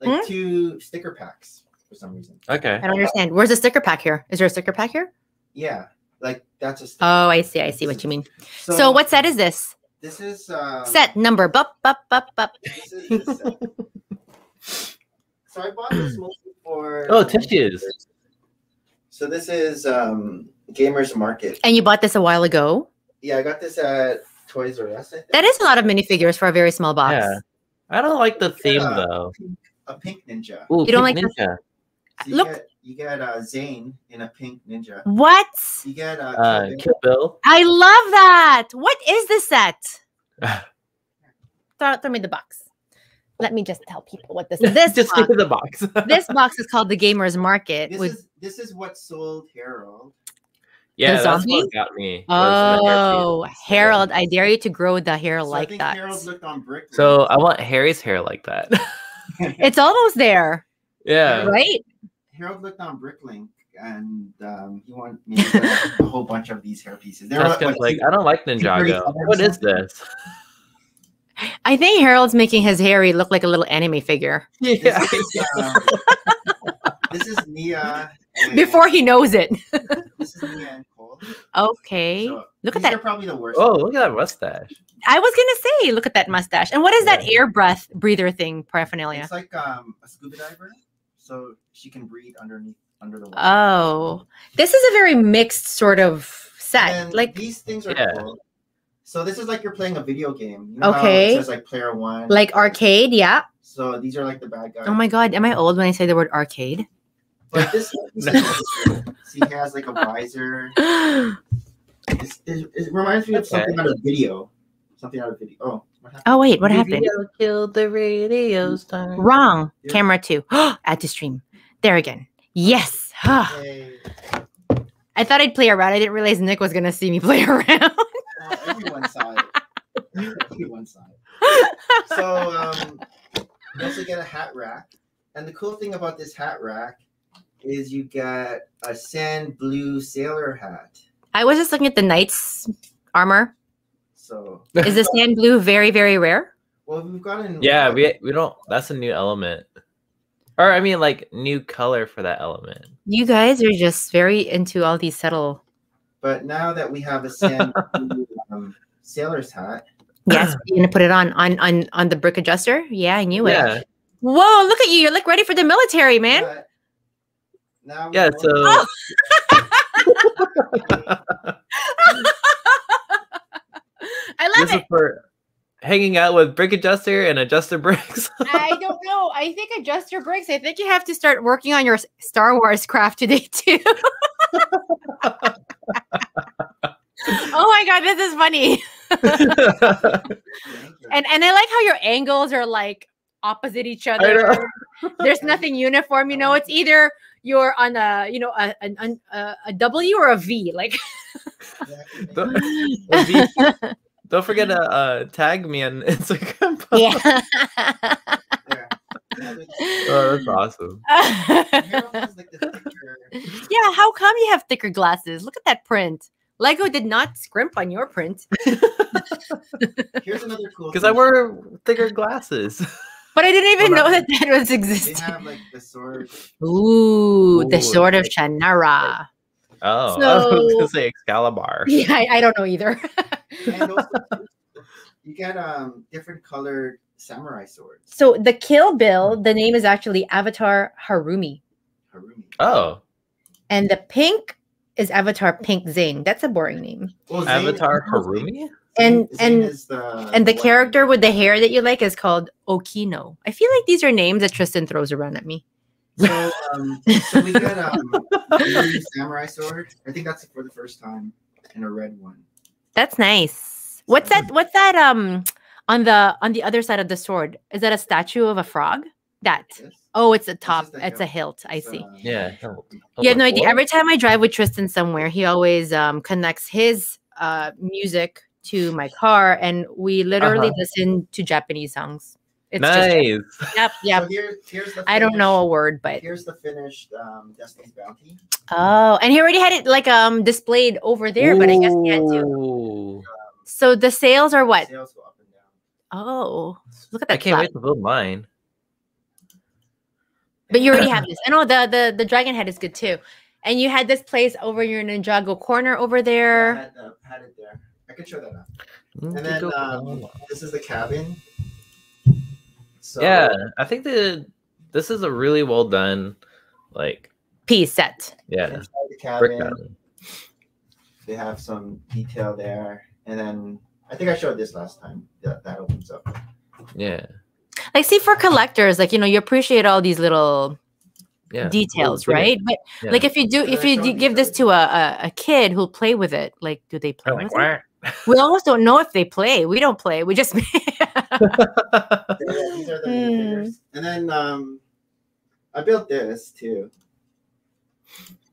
like Hmm? two sticker packs for some reason. Okay. I don't understand. Where's the sticker pack here? Is there a sticker pack here? Yeah, like that's a sticker. Oh, I see. I see what you mean. So, what set is this? This is um, Set number. Bup, bup, bup, bup. This is the set. so I bought this mostly for Oh, tissues. So this is um Gamers Market. And you bought this a while ago. Yeah, I got this at Toys R Us. That is a lot of minifigures for a very small box. Yeah. I don't like the theme Yeah. though. a pink ninja. Ooh, You don't Pink like the- Ninja. So you Look. get you get uh, Zane in a pink ninja. What? You get uh, Uh, Kill Bill. I love that. What is this set? throw, throw me the box. Let me just tell people what this is. This Just box, give me the box. this box is called the Gamers Market. This with- is this is what sold Harold. yeah, that's what got me. oh. Harold, I dare you to grow the hair So I like think that. Harold looked on Brick. So I want Harry's hair like that. It's almost there, yeah. right? Harold looked on Bricklink and um, he wanted me to get a whole bunch of these hair pieces. They're Jessica's what, like, I don't like Ninjago. What is this? I think Harold's making his Harry look like a little anime figure Yeah. This is, um, this is Nya. and- before he knows it. This is Nya and Cole. Okay. So Look at that. Probably the worst. Oh, look at that mustache. I was gonna say, look at that mustache. And what is that air breath breather thing paraphernalia? It's like um, a scuba diver, so she can breathe underneath under the water. Oh, this is a very mixed sort of set. And Like, these things are Yeah. cool. So this is like you're playing a video game. You know Okay. It says like player one. like arcade, yeah. So these are like the bad guys. Oh my god, am I old when I say the word arcade? But this, this No. is, he has like a visor. It's, it, it reminds me of something out of video. Something out of video. Oh, what happened? Oh wait, what happened? Radio killed the radio star. Wrong. Yeah. Camera two. Add to stream. There again. Yes. Yay. I thought I'd play around. I didn't realize Nick was gonna see me play around. Uh, everyone saw it. Everyone saw it. So um, you also get a hat rack, and the cool thing about this hat rack is you get a sand blue sailor hat. I was just looking at the knight's armor. So Is the sand blue very, very rare? well, we've gotten Yeah, we we don't. That's a new element, or I mean, like new color for that element. You guys are just very into all these subtle. But now that we have a sand blue um, sailor's hat, Yes, you're gonna put it on on on on the brick adjuster. Yeah, I knew it. Yeah, Whoa, look at you! You're like ready for the military, man. but now yeah. know- So I love this is it. for hanging out with brick adjuster and adjuster bricks. I don't know. I think adjuster bricks. I think you have to start working on your Star Wars craft today too. oh my god, this is funny. And and I like how your angles are like opposite each other. There's nothing uniform, you know. It's either you're on a you know a a, a, a W or a V. Like Exactly. The- don't forget to uh, tag me on Instagram. yeah. Yeah. Yeah, Oh, that's awesome. Harold has, like, the thicker- yeah, how come you have thicker glasses? Look at that print. Lego did not scrimp on your print, Here's another cool. Because I thing. wear thicker glasses. but I didn't even know that that was They existing. have like the sword. Ooh, the Ooh, sword of like- Shannara. Oh, I was gonna say Excalibur. Yeah, I, I don't know either. Also, you get um different colored samurai swords. so the Kill Bill, the name is actually Avatar Harumi, Harumi. Oh, and the pink is Avatar Pink Zane. That's a boring name. Well, Zane- Avatar Harumi. And- Zane and- the And the white- character with the hair that you like is called Okino. I feel like these are names that Tristan throws around at me. So, um, so we got um, the samurai sword. I think that's for the first time in a red one. That's nice. What's that? What's that? Um, on the on the other side of the sword, is that a statue of a frog? That. Yes. Oh, it's a top. the It's a hilt. hilt. I see. uh, Yeah. hilt. You have no idea. Every time I drive with Tristan somewhere, he always um, connects his uh, music to my car, and we literally Uh-huh. listen to Japanese songs. It's nice. just yep, yep. So here, here's the I don't know a word, but Here's the finished um, Destiny's Bounty. oh, and he already had it like um displayed over there, but I guess he had to. So the sales are what? Sales go up and down. Oh, look at that! I can't flap. wait to build mine. But you already have this. I know the the the dragon head is good too. And you had this place over your Ninjago corner over I there. had, uh, had it there. I could show that up. Mm, And then um, this is the cabin. So, yeah, I think that this is a really well done, like Piece set. yeah, Inside the brick cabin, they have some detail there, and then I think I showed this last time. That that opens up. Yeah, Like see for collectors, like you know, you appreciate all these little yeah. details, Little right? But Yeah. like if you do if you show do give this to a, a, a kid who'll play with it, like do they play I'm with like, it? We almost don't know if they play. We don't play. We just Yeah, these are the Hmm. minifigures. And then um, I built this too.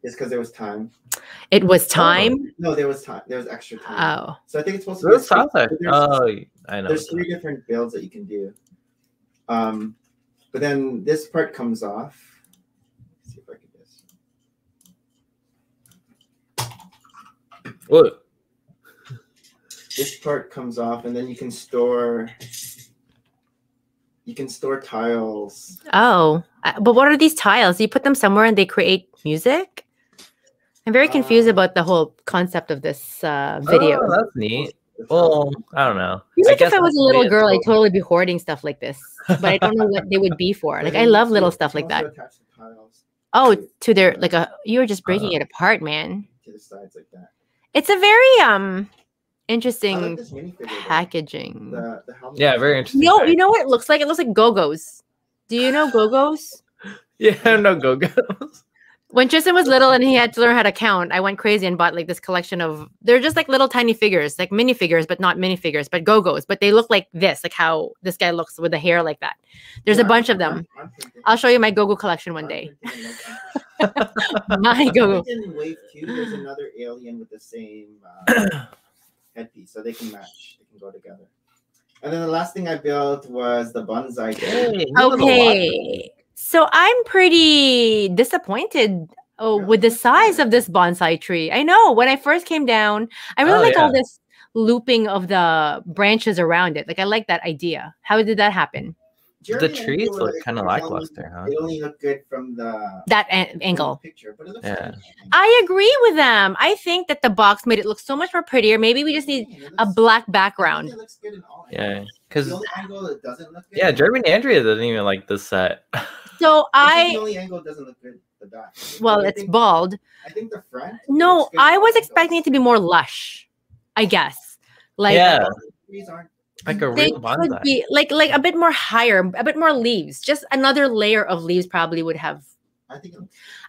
Just because there was time. it was time. No, there was time. There was extra time. Oh. So I think it's supposed to be. a sounds like three- there's, oh, I know. there's three different builds that you can do. Um, but then this part comes off. Let's see if I can just. What? This part comes off, and then you can store. You can store tiles. Oh. Uh, But what are these tiles? You put them somewhere and they create music? I'm very confused Uh, about the whole concept of this uh, video. Oh, that's neat. Well, I don't know. Feels I like if I was a little girl, I'd totally be hoarding stuff like this. But I don't know what they would be for. Like I love little stuff like that. Oh, to their like a you were just breaking Uh. it apart, man. To the sides like that. It's a very um I like interesting this minifigure. though. packaging. The, the Yeah, is very cool. interesting. No, you know what it looks like? It looks like Go-Go's. Do you know Go-Go's? Yeah, no go go's. When Tristan was little and he had to learn how to count, I went crazy and bought like this collection of they're just like little tiny figures, like minifigures, but not minifigures, but go-go's. But they look like this, like how this guy looks with the hair like that. There's a bunch of I'm- them. I'm thinking- I'll show you my go-go collection one I'm day. thinking like- My go-go. in wave two, there's another alien with the same uh, headpiece, so they can match. They can go together. And then the last thing I built was the bonsai. Hey, tree. you little Okay. So I'm pretty disappointed oh, with the size of this bonsai tree. I know when I first came down, I really Oh, like all this looping of the branches around it. Like I like that idea. How did that happen? Jeremy The trees look kinda lackluster, huh? They only look good from the That a- from the angle. picture, but it looks Yeah. I agree with them. I think that the box made it look so much more prettier. Maybe we just need Yeah, it a black background. It looks good in all Yeah, because the only angle that doesn't look good. yeah, Jeremy and Andrea doesn't even like this set. So I think the only angle doesn't look good. The back. well, But I it's think- bald. I think the front. No, looks good in I was expecting it to be more lush. I guess. Like Yeah. Trees aren't. Like a they real could bonsai. be like like a bit more higher, a bit more leaves. Just another layer of leaves probably would have. I think.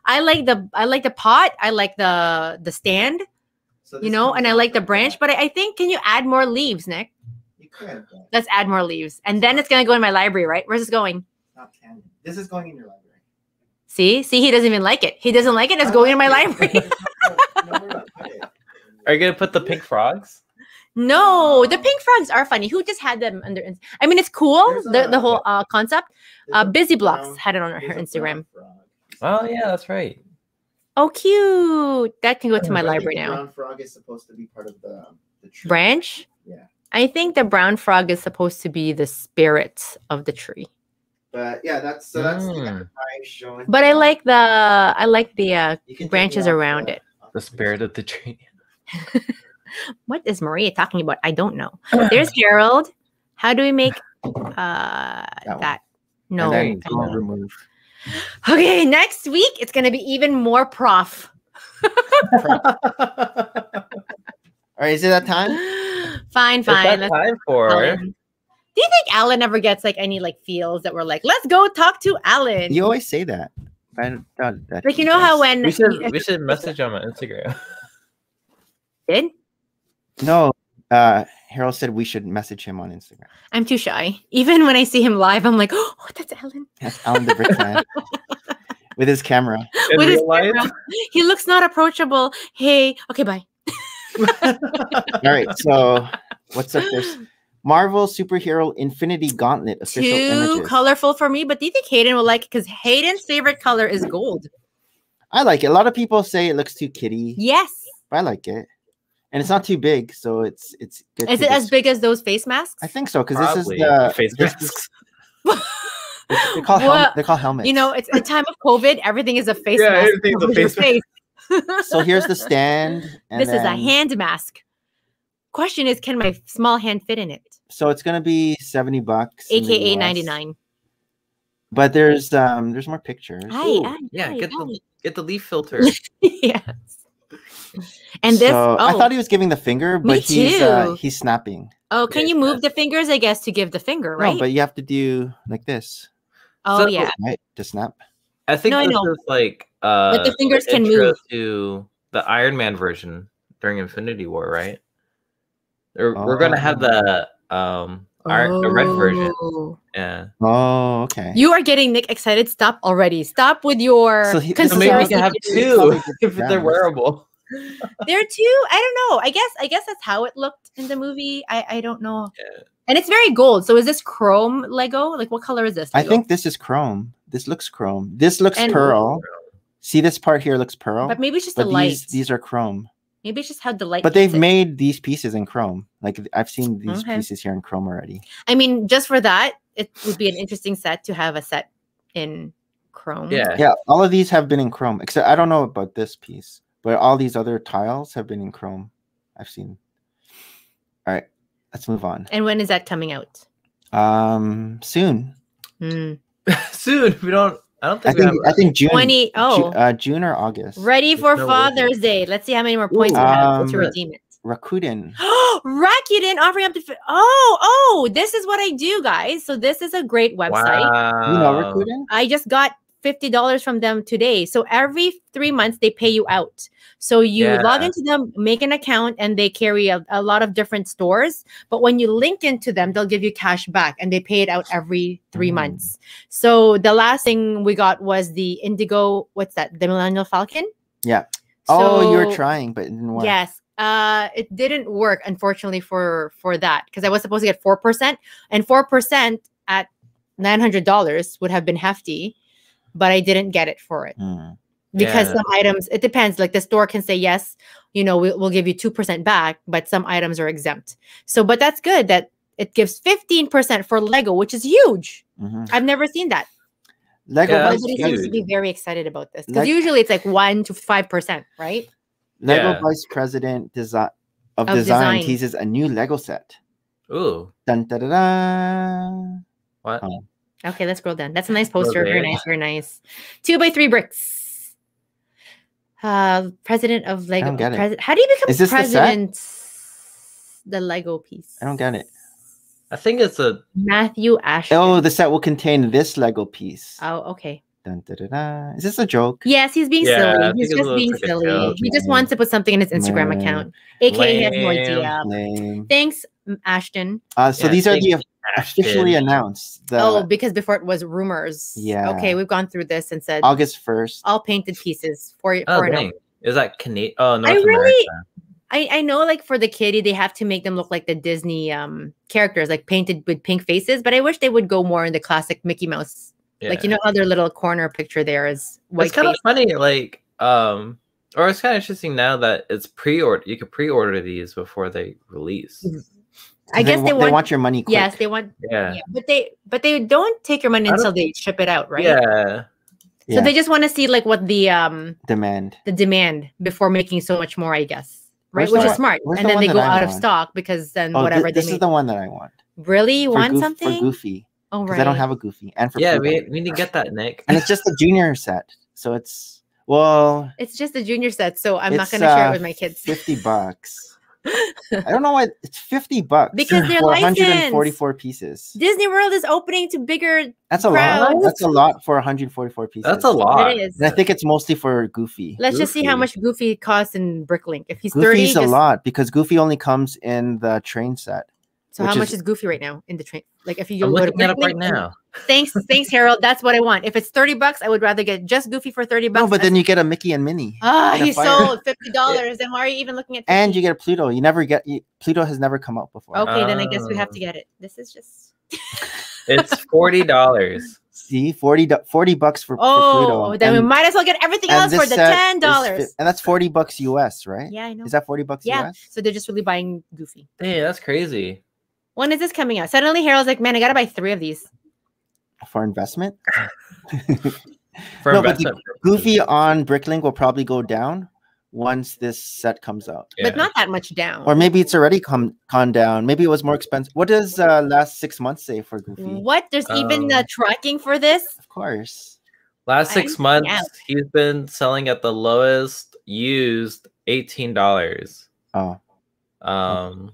I like the I like the pot. I like the the stand, So you know, and I like the branch. But I, I think can you add more leaves, Nick? You could, but Let's add more leaves, and then it's gonna go in my library, right? Where's this going? not canon. This is going in your library. See, see, he doesn't even like it. He doesn't like it. It's going in my library. but there's no- nowhere to put it. Are you gonna put the pink frogs? No, the pink frogs are funny. Who just had them under? I mean, it's cool. The the whole uh, concept. There's Uh, Busy Blocks had it on her Instagram. Oh yeah, that's right. Oh, cute. That can go to my But I think library now. Brown frog is supposed to be part of the the tree. Branch? Yeah. I think the brown frog is supposed to be the spirit of the tree. But yeah, that's so that's the Mm. I've shown. But I like the I like the uh You can take branches around the- it. The spirit of the tree. what is Maria talking about? I don't know. There's Harold. How do we make uh one. that? No. And then I you know. remove. Okay, next week it's gonna be even more prof. All right, is it that time? fine, It's that fine. time for Alan. Do you think Alan ever gets like any like feels that we're like, let's go talk to Alan? You always say that. I thought that Like you he know how when We should we should message him on Instagram. did no, uh, Harold said we should message him on Instagram. I'm too shy. Even when I see him live, I'm like, oh, that's Ellen. That's Alan the Brick Man with his camera. In With his real life? camera. He looks not approachable. Hey, okay, bye. All right, so what's up? There's Marvel Superhero Infinity Gauntlet official Too images. colorful for me, but do you think Hayden will like it? Because Hayden's favorite color is gold. I like it. A lot of people say it looks too kitty, Yes. but I like it, and it's not too big, so it's it's good. Is to it as big as those face masks? I think so because this is the face this masks. They're called, Well, helmet, they're called helmets. You know, it's a time of COVID. Everything is a face Yeah, mask. everything's a over your face so here's the stand. And this is a hand mask. Question is, can my small hand fit in it? So it's gonna be seventy bucks, AKA US. 99. But there's um there's more pictures. Hi, Ooh, hi, yeah, hi, get hi. the get the leaf filter. yes. And this, So, oh, I thought he was giving the finger, Me but he's uh, he's snapping. oh, can Okay, you move the fingers? I guess to give the finger, right? No, but you have to do like this, oh So- yeah, right? To snap. I think No, I this know. is like uh the fingers can move. to the Iron Man version during Infinity War, right? Or We're gonna have the um Iron, the red version. Oh. Yeah. Oh, okay. You are getting Nick excited. Stop already. Stop with your So he- So maybe we can have this is how they two if they're wearable. They're too. I don't know. I guess. I guess that's how it looked in the movie. I. I don't know. Yeah. And it's very gold. So is this chrome Lego? Like what color is this? I think this is chrome. This looks chrome. This looks And- pearl. See this part here looks pearl. But maybe it's just the but light. these these are chrome. maybe it's just how the light. But they've it. made these pieces in chrome. Like I've seen these Okay. pieces here in chrome already. I mean, just for that, it would be an interesting set to have a set in chrome. Yeah. Yeah, all of these have been in chrome. Except I don't know about this piece, but all these other tiles have been in chrome. I've seen. All right, let's move on. And when is that coming out? Um, soon. Hmm. Soon. We don't I don't I think we have think I think June. 20 Ju- oh. uh, June or August. Ready for no way. Father's Day. Let's see how many more points Ooh. we have to Um, redeem it. Rakuten. Rakuten offering up to fi- oh oh this is what I do guys. So this is a great website. Wow. You know Rakuten? I just got fifty dollars from them today. So every three months they pay you out. So you log into them, make an account, and they carry a, a lot of different stores. But when you link into them, they'll give you cash back, and they pay it out every three Mm. months. So the last thing we got was the Indigo. What's that? The Millennial Falcon. Yeah. Oh, you were trying, but it didn't work. Yes. Uh, it didn't work unfortunately for for that because I was supposed to get four percent, and four percent at nine hundred dollars would have been hefty, but I didn't get it for it Hmm. because Yeah. some items it depends. Like the store can say yes, you know, we'll, we'll give you two percent back, but some items are exempt. So, but that's good that it gives fifteen percent for Lego, which is huge. Mhm. I've never seen that. Lego Yeah, Vice that's Everybody seems to be very excited about this because Leg- usually it's like one to five percent, right? Lego Yeah. Vice President desi- of, Of design, design. teases a new Lego set. Ooh. Dun, da, da, da. What? Oh. Okay, let's scroll down. That's a nice poster. Very nice, very nice. Two by three bricks. Uh, president of Lego. don't get it. Pres- How do you become Is this president? The, Lego piece. I don't get it. I think it's a Matthew Ashton. Oh, the set will contain this Lego piece. Oh, okay. Dun, da, da, da. Is this a joke? Yes, he's being Yeah, silly. He's just being silly. joke. He just wants to put something in his Instagram Lame. account. AKA he has no idea. Lame. Thanks, Ashton. Uh, so Yeah, these are the you, officially announced. The oh, because before it was rumors. Yeah. Okay, we've gone through this and said August 1st. all painted pieces for you. Oh dang. Is that Canadian? Oh North I really- America. I, I know like for the kitty they have to make them look like the Disney um characters like painted with pink faces but I wish they would go more in the classic Mickey Mouse Yeah. like you know how their little corner picture there is white it's kind of funny, like um, or it's kind of interesting now that it's pre-order. You could pre-order these before they release. I guess they, wa- want, your money quick. yes they want Yeah, yeah but they but they don't take your money until they ship it out right yeah, so Yeah. they just want to see like what the um demand. the demand before making so much more I guess right Where's which the is smart and the then they go I out of stock because then Oh, thi- whatever this they is make the one that I want. really you For want Goof- something For Goofy. oh right I don't have a Goofy. And for yeah. We, we need to get that, Nick. And it's just a junior set. So it's, well, it's just a junior set so I'm not going to share uh, it with my kids 50 bucks. I don't know why it's 50 bucks Because they're for licensed. 144 pieces. Disney World is opening to bigger. That's a crowds. lot. That's a lot for 144 pieces. That's a lot. It is. And I think it's mostly for Goofy. Let's just see how much Goofy costs in Bricklink. If he's 30, Goofy's a just- lot because Goofy only comes in the train set. So how much is- is Goofy right now in the train? Like if you I'm go to looking at it right now. Thanks, thanks, Harold. That's what I want. If it's 30 bucks, I would rather get just Goofy for 30 bucks. No, but then you get a Mickey and Minnie. Ah, and a he sold fifty dollars. Then why are you even looking at? 50? and you get a Pluto. You never get you, Pluto has never come out before. Okay, then I guess we have Oh. to get it. This is just. It's forty dollars. See, 40, 40 bucks for, for Oh, Pluto. then we might as well get everything else for the ten dollars. and that's 40 bucks US, right? Yeah, I know. Is that 40 bucks yeah, US? so they're just really buying Goofy. Hey, that's crazy. When is this coming out? Suddenly, Harold's like, "Man, I gotta buy three of these." For investment? For No, but the Goofy on Bricklink will probably go down once this set comes out. Yeah. But not that much down. Or maybe it's already come gone down. Maybe it was more expensive. What does uh, last six months say for Goofy? what? There's even uh, Um, tracking for this. Of course. Last I'm six months, out. he's been selling at the lowest used eighteen dollars. Oh, Um,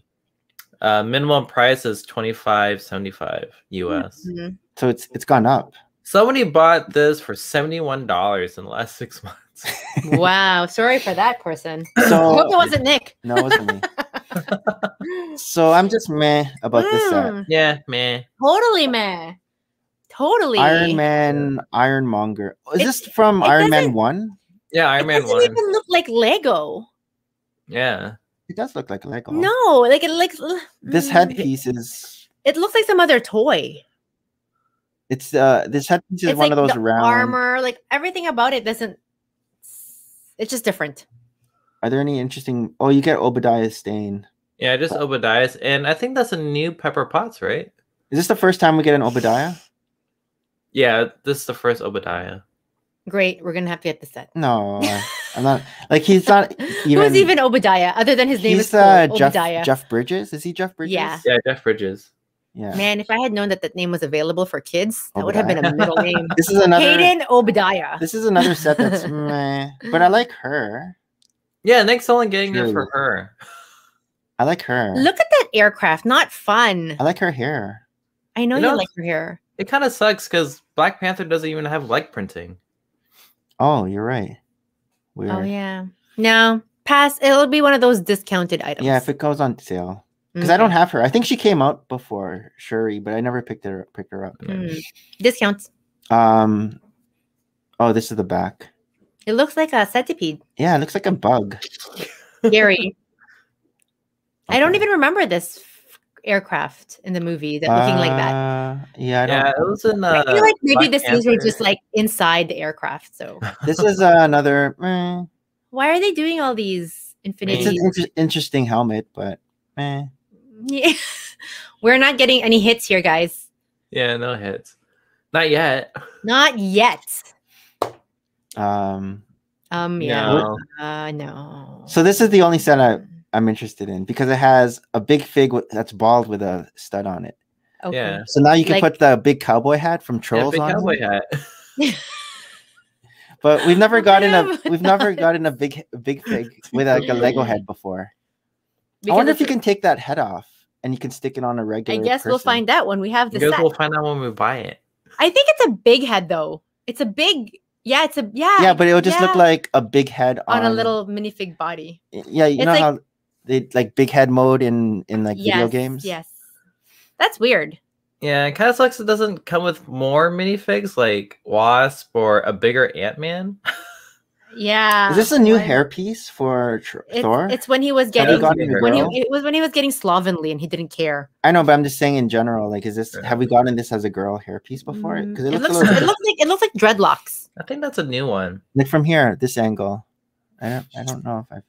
uh, minimum price is twenty five seventy five US. Mhm. so it's it's gone up. Somebody bought this for seventy one dollars in the last six months. wow, sorry for that person. I So hope it wasn't Nick. no, it wasn't me. So I'm just meh about this set. Mm, yeah, man. totally, man. Totally. Iron Man, Ironmonger. Is It- this from Iron Man One? Yeah, It Iron Man doesn't one. even look like Lego. Yeah, It does look like a Lego. No, like it looks. This mm, headpiece is. It looks like some other toy. It's uh. This headpiece is it's one like of those the round. armor, like everything about it doesn't. It's just different. Are there any interesting? Oh, you get Obadiah Stane. yeah. Just Obadiah's, and I think that's a new Pepper Potts, right? Is this the first time we get an Obadiah? Yeah, this is the first Obadiah. Great, we're gonna have to get the set. No, I'm not. Like he's not even. Who's even Obadiah other than his name he's is cool, uh, Jeff Obadiah? Jeff Bridges. Is he Jeff Bridges? Yeah. Yeah, Jeff Bridges. Yeah. Man, if I had known that that name was available for kids, that would have been a middle name. This is another. Hayden Obadiah. This is another set that's meh, but I like her. Yeah, thanks only getting Really it for her. I like her. Look at that aircraft. Not fun. I like her hair. I know You you, know- like her hair. It kind of sucks because Black Panther doesn't even have leg printing. Oh, you're right. Weird. Oh yeah. No, pass. It'll be one of those discounted items. Yeah, if it goes on sale. Because I don't have her. I think she came out before Shuri, but I never picked her picked her up. Mm. discounts. Um oh, this is the back. It looks like a centipede. Yeah, it looks like a bug. Gary. I don't even remember this f- aircraft in the movie that looking like that. Uh, Yeah, I don't. Yeah, it was in. the. I feel like maybe Black the scenes were just like inside the aircraft. So This is uh, another. eh, why are they doing all these infinity? it's an inter- interesting helmet, but eh. Yeah. We're not getting any hits here, guys. Yeah, no hits. Not yet. Not yet. Um, Um, yeah. No. Uh, no. so this is the only set I, I'm interested in because it has a big fig with, that's bald with a stud on it. Okay. Yeah. So now you can Like- put the big cowboy hat from Yeah, Trolls big on. him. cowboy hat. But we've never oh, gotten kind a we've never gotten a big big fig with like a Lego head before. I wonder if you can take that head off and you can stick it on a regular. I guess we'll find out when we have the Because set. we'll find out when we buy it. I think it's a big head though. It's a big. Yeah, it's a yeah. Yeah, but it'll just look like a big head on a little minifig body. Yeah, you it's know like- how they like big head mode in in like video games. Yes. That's weird. Yeah, it kind of sucks. It doesn't come with more minifigs like Wasp or a bigger Ant Man. Yeah. Is this a new why- hairpiece for Tr- It's, Thor? it's when he was getting when he it was when he was getting slovenly and he didn't care. I know, but I'm just saying in general. Like, is this Yeah. have we gotten this as a girl hairpiece before? Mm, Because it, it, looks, looks little it looks like it looks like dreadlocks. I think that's a new one. like from here, this angle. I don't I don't know if I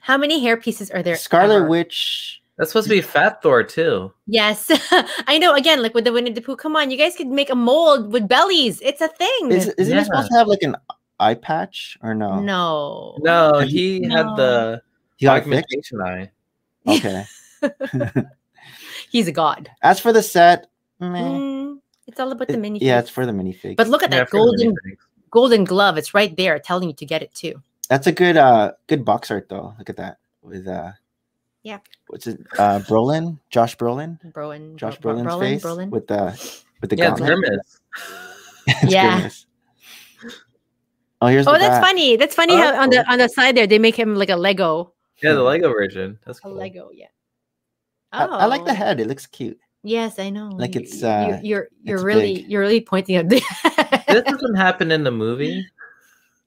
How many hair pieces are there? Scarlet ever? Witch. That's supposed to be Fat Thor too. Yes, I know. Again, like with the Winnie the Pooh. Come on, you guys could make a mold with bellies. It's a thing. Is isn't Yeah. it supposed to have like an eye patch or no? No. No, he No. had the he got it fixed? augmentation eye. Okay. He's a god. As for the set. Mm, it's all about the It- mini. yeah, it's for the minifig. But look at Yeah, that golden golden glove. It's right there, telling you to get it too. That's a good uh good box art though. Look at that with uh Yeah. What's it? Uh, Brolin, Josh Brolin, Brolin, Josh Bro- Brolin's Brolin, face Brolin. with the with the Yeah, it's gauntlet. Grimace. It's Yeah. Grimace. Oh, here's Oh, the that's back. funny. That's funny Oh, how that's on the on the side there they make him like a Lego. Yeah, the Lego version. That's A. Lego, yeah. I, I like the Oh. head. It looks cute. Yes, I know. Like You- it's, you- uh, you're you're it's really big. you're really pointing at the. This doesn't happen in the movie.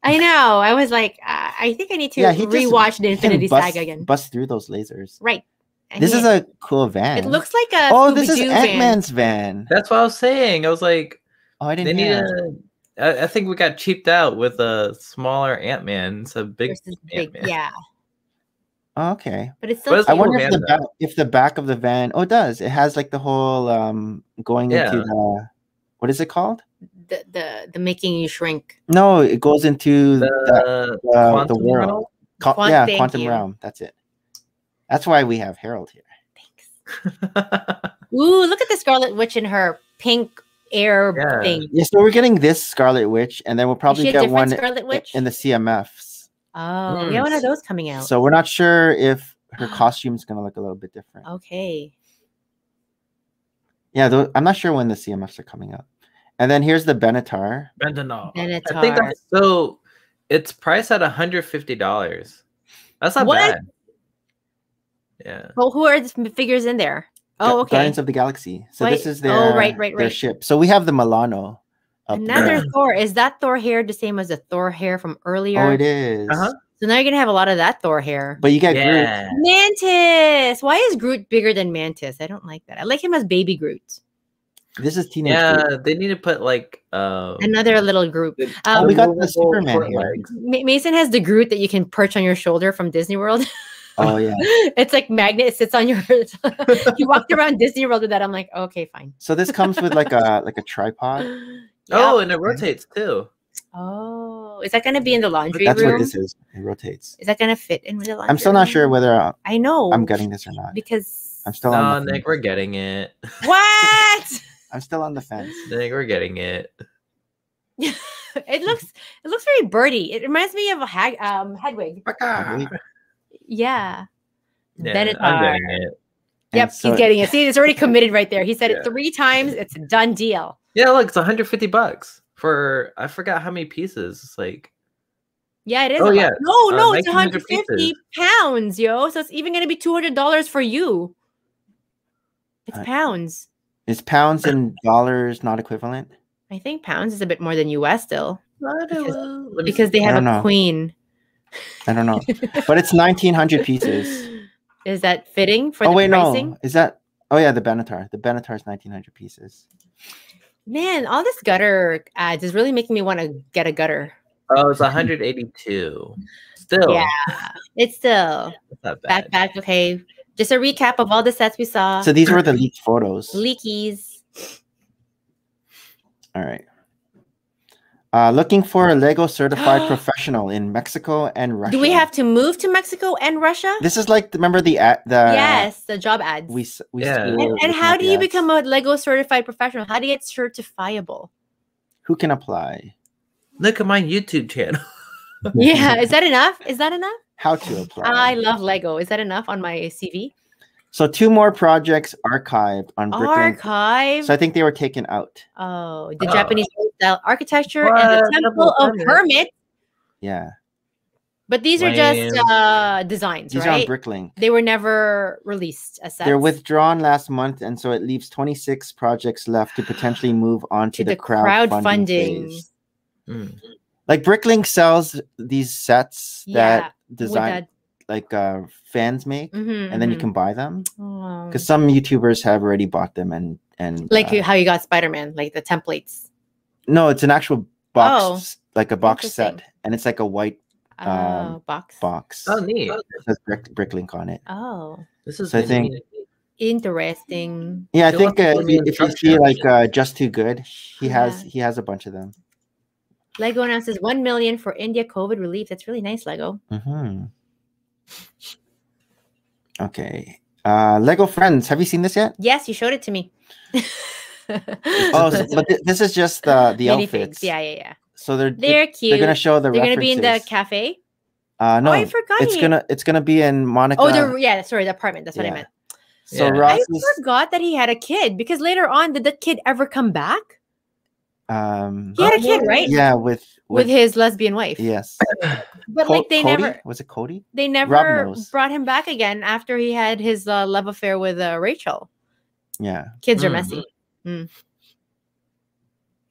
I know. I was like, uh, I think I need to Yeah, he just- rewatch the Infinity bust, Saga again. Bust through those lasers. Right. I This is a cool van. It looks like a. Oh, this is Ant Man's van. That's what I was saying. I was like, Oh, I didn't need a. I, I think we got cheaped out with a smaller Ant Man. It's a big big. Ant-Man. Yeah, Oh, okay. but it's But still. it's I wonder if the back, if the back of the van. Oh, it does. It has like the whole um going into the. What is it called? The, the the making you shrink. No, it goes into the, The, the, the quantum world. realm? Qua- Quan- yeah, quantum you. realm. That's it. That's why we have Harold here. Thanks. Ooh, look at the Scarlet Witch in her pink air Yeah. thing. Yeah, so we're getting this Scarlet Witch, and then we'll probably get one Scarlet Witch? in the CMFs. Oh, we have one of Mm. those coming out. So we're not sure if her costume is gonna look a little bit different. okay. Yeah, tho- I'm not sure when the CMFs are coming up. And then here's the Benatar. Benatar. I think that's so. It's priced at hundred fifty dollars. That's not What? bad. Yeah. Oh, who are the figures in there? Oh, okay. Guardians of the Galaxy. So this is their, oh, right, right, their right. ship. So we have the Milano. up Another there. Thor. Is that Thor hair the same as the Thor hair from earlier? Oh, it is. Uh-huh. So now you're gonna have a lot of that Thor hair. But you get Groot. Mantis. Why is Groot bigger than Mantis? I don't like that. I like him as baby Groot. This is teenage. Yeah, Groot. they need to put like um Another little group. the Oh, we got the Superman here. Mason has the Groot that you can perch on your shoulder from Disney World. Oh yeah. it's like magnet. It sits on your. you walked around Disney World with that. I'm like, okay, fine. So this comes with like a like a tripod. Oh, Yep. and it rotates too. Oh, is that gonna be in the laundry That's room? what this is. It rotates. Is that gonna fit in with the laundry? I'm still not sure room? whether uh, I know. I'm getting this or not. because I'm still No, on Nick, fence. we're getting it. what? I'm still on the fence. I think we're getting it. it looks it looks very birdie. It reminds me of a hag um Hedwig. Hedwig? Yeah. Yeah, Benatar. I'm getting it. Yep, so- he's getting it. See, it's already committed right there. He said Yeah. it three times. It's a done deal. Yeah, look, it's 150 bucks for I forgot how many pieces. It's like Yeah, it is. Oh, a yeah, No, uh, no, it's 150 pieces. pounds, yo. So it's even going to be $200 for you. It's Uh, pounds. Is pounds and dollars not equivalent? I think pounds is a bit more than US still Because- because they have a know. queen. I don't know. but it's 1900 pieces. Is that fitting for oh the wait, pricing? no. Is that? Oh yeah, the Benatar. The Benatar is 1900 pieces. Man, all this gutter ads is really making me want to get a gutter. Oh, it's 182. Still, Yeah. It's still it's not bad. backpack. Okay. Just a recap of all the sets we saw. So these were the leaked photos. Leakies. All right. Uh, looking for a Lego certified professional in Mexico and Russia. Do we have to move to Mexico and Russia? This is like remember the ad the yes, the job ads. we we Yeah. And- and, and how do you ads. become a Lego certified professional? How do you get certifiable? who can apply? Look at my YouTube channel. yeah, is that enough? Is that enough? How to apply? I love Lego. Is that enough on my CV? so two more projects archived on Bricklink. Archive. So I think they were taken out. oh, the Oh. Japanese style architecture and the Temple of Hermit. Hermit. Yeah, But these are just Lame. uh, designs, these right? are on Bricklink. They were never released as sets. They're withdrawn last month, and so it leaves 26 projects left to potentially move on to, to the, the crowdfunding. crowdfunding. phase. Mm. Like Bricklink sells these sets Yeah, that with design that- like uh, fans make, mhm, and then you mhm. can buy them Oh. because some YouTubers have already bought them and and like uh, how you got Spider Man, like the templates. no, it's an actual box, Oh, like a box set, and it's like a white Oh, Um, box. box. Oh, neat. It says Brick, Bricklink on it. Oh, This is So I think- interesting. Yeah, I think uh, if, me you, if you see like uh, just too good, he has he has a bunch of them. Lego announces one million for India COVID relief. That's really nice, Lego. hmm Okay. Uh, Lego Friends. Have you seen this yet? Yes, you showed it to me. Oh, so, but th- this is just the the Minifigs. outfits. Yeah, yeah, yeah. So they're They're cute. they're gonna show the They're gonna be in the cafe. Uh, no, oh, I forgot. it's he- gonna it's gonna be in Monica. Oh, the yeah, sorry, the apartment. That's what I meant. so Yeah. Ross I is forgot that he had a kid because later on, did that kid ever come back? Um He had a kid, right? yeah with With his lesbian wife. yes. But Co- like they Cody? never was it Cody? they never brought him back again after he had his uh, love affair with uh, Rachel. Yeah. Kids are Mm. messy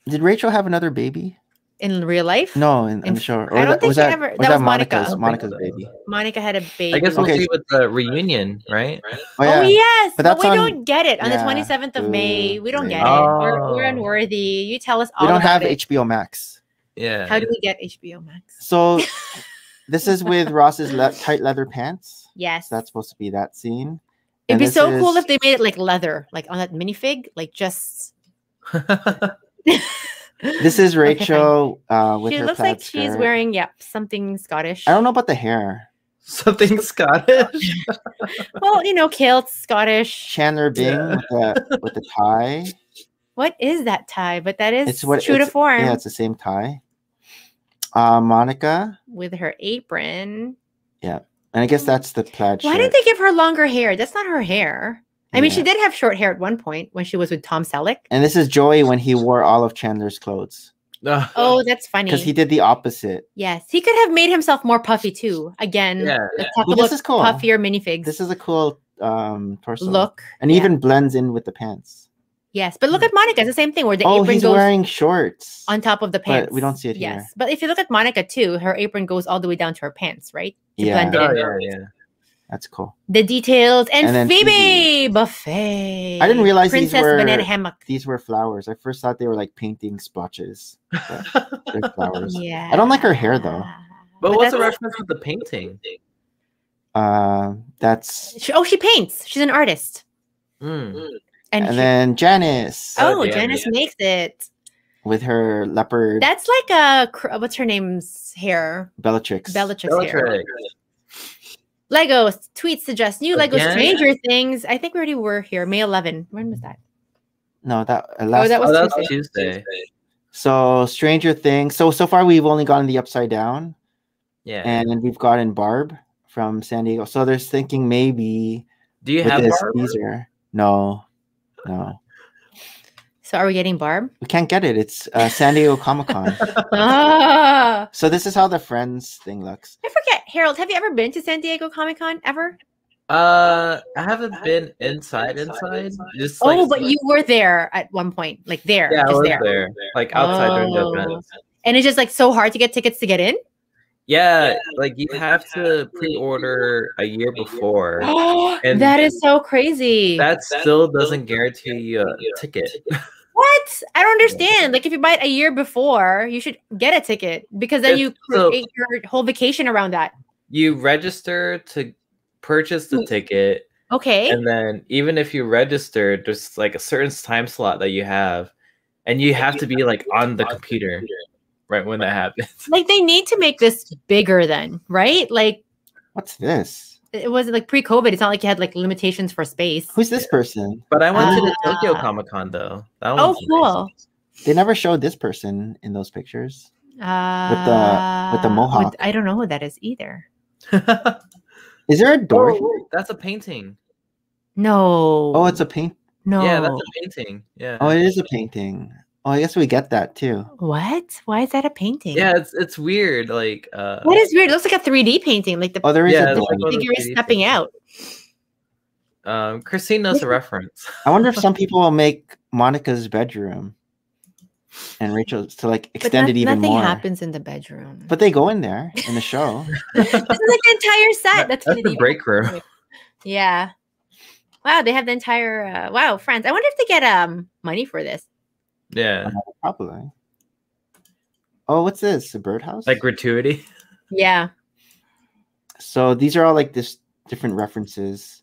Did Rachel have another baby? In real life. No, in, in In- the show. Or I don't that, think was that, ever- was that that was Monica's Monica's baby? Monica had a baby. I guess we'll Okay. see with the reunion, right? Oh Oh, yes, But but, we on- don't get it on yeah. the twenty seventh of May. We don't get great. it. We're, we're Oh. unworthy. You tell us all. we don't have it. HBO Max. Yeah. How do we get HBO Max? So this is with Ross's le- tight leather pants. Yes, So that's supposed to be that scene. it'd and be this so cool if they made it like leather, like on that minifig, like just. This is Okay. Rachel uh, with she her looks plaid like she's wearing yep something Scottish. I don't know about the hair. Something Scottish. Well, you know, kilts, Scottish. Chandler Bing Yeah. with the with the tie. What is that tie? But that is It's what true to form Yeah, it's the same tie. Uh, Monica, with her apron. Yeah, and I guess that's the plaid Why shirt. didn't they give her longer hair? That's not her hair. I mean, she did have short hair at one point when she was with Tom Selleck. And this is Joey when he wore all of Chandler's clothes Oh, that's funny. because he did the opposite. Yes, he could have made himself more puffy too. Again, Yeah. let's Well, this is cool. puffier minifigs. This is a cool um torso look. and yeah. even blends in with the pants. yes, but look at Monica. It's the same thing where the oh, apron he's goes wearing shorts. on top of the pants. we don't see it here. Yes, but if you look at Monica too, her apron goes all the way down to her pants, right? To Yeah. blend it Oh in. yeah, yeah. That's cool. The details and, And Phoebe, Phoebe. Buffay. I didn't realize these Princess were- Banana Hammock. These were flowers. I first thought they were like painting splotches. they're flowers. Yeah, I don't like her hair, though. But what's the reference with the painting? Uh, that's She, oh, she paints. She's an artist. Mm. And, and she- then Janice oh, Oh, Janice yeah. makes it. with her leopard That's like a what's her name's hair? Bellatrix. Bellatrix hair. Bellatrix. Lego tweets suggest new Lego Again? Stranger Things. I think we already were here. May 11. When was that? No, that uh, last. that was Oh, that's Tuesday. Tuesday. so Stranger Things. So so far we've only gotten the Upside Down, Yeah. and we've gotten Barb from San Diego. So there's thinking maybe Do you have this Barb? teaser. No, no, So are we getting Barb? we can't get it. It's uh, San Diego Comic Con. ah, so this is how the Friends thing looks. I forget. Harold, have you ever been to San Diego Comic Con ever? Uh, I haven't been inside, inside. Just like, oh, but you were there at one point, like there, yeah, I just was there. there. like outside during the Oh. event. And it's just like so hard to get tickets to get in. Yeah, like you have to pre-order a year before. And that is so crazy. That still doesn't guarantee you a ticket. What? I don't understand. Like if you buy it a year before, you should get a ticket because then It's- you so- create your whole vacation around that. You register to purchase the mm. ticket, Okay. and then even if you register, there's like a certain time slot that you have, and you have to be like on the computer right when that happens. like they need to make this bigger then, right? Like What's this? It was like pre-COVID. It's not like you had like limitations for space. Who's this person? But I went to the Tokyo. Comic Con though. That Oh, was cool. They never showed this person in those pictures. Uh, with the with the mohawk. I don't know who that is either. Is there a door? here? oh, that's a painting. No. Oh, it's a paint. no. Yeah, that's a painting. Yeah. Oh, it is a painting. Oh, I guess we get that too. what? Why is that a painting? yeah, it's it's weird. Like uh What is weird? It looks like a 3D painting. Like the Oh, there is Yeah, a it's like figure is 3D stepping things. out. um Christine knows the reference. I wonder if some people will make Monica's bedroom and Rachel's to like But extend no- it even nothing more. happens in the bedroom. But they go in there in the show. this is like the entire set. That's, That's the 3D. break room. Yeah. Wow, they have the entire uh, wow, friends. I wonder if they get um money for this. Yeah. Probably. Oh, what's this? A birdhouse? Like gratuity. Yeah. so these are all like this different references.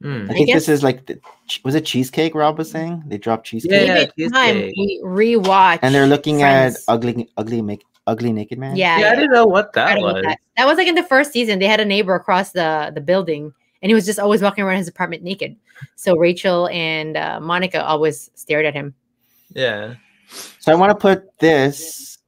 Hmm. I I think guess- this is like the, was it cheesecake Rob was saying? They dropped cheesecake. Yeah, Maybe it's time cheesecake. we rewatch. And they're looking Friends. at ugly ugly make ugly naked man. Yeah, Yeah, I didn't know what that was. That. that was like in the first season. They had a neighbor across the the building, and he was just always walking around his apartment naked. So Rachel and uh, Monica always stared at him. Yeah. So I want to put this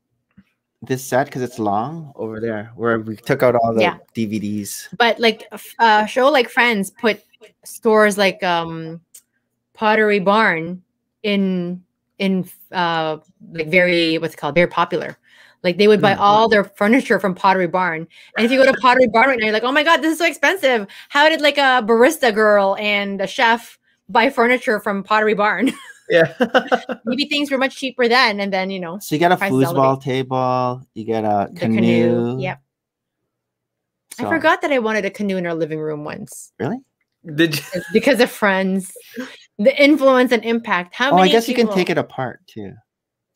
this set because it's long over there where we took out all the Yeah. DVDs. But like a f- a show like Friends put stores like um Pottery Barn in in uh like very what's it called very popular. Like they would buy Mm. all their furniture from Pottery Barn. And if you go to Pottery Barn right now, you're like, oh my god, this is so expensive. How did like a barista girl and a chef buy furniture from Pottery Barn? Yeah. Maybe things were much cheaper then, and then you know So you got a Prices foosball elevate. table, you get a the canoe. canoe. Yep. So- I forgot that I wanted a canoe in our living room once. Really? Did you? Because of friends, the influence and impact. How Oh, many? I guess you can take it apart too.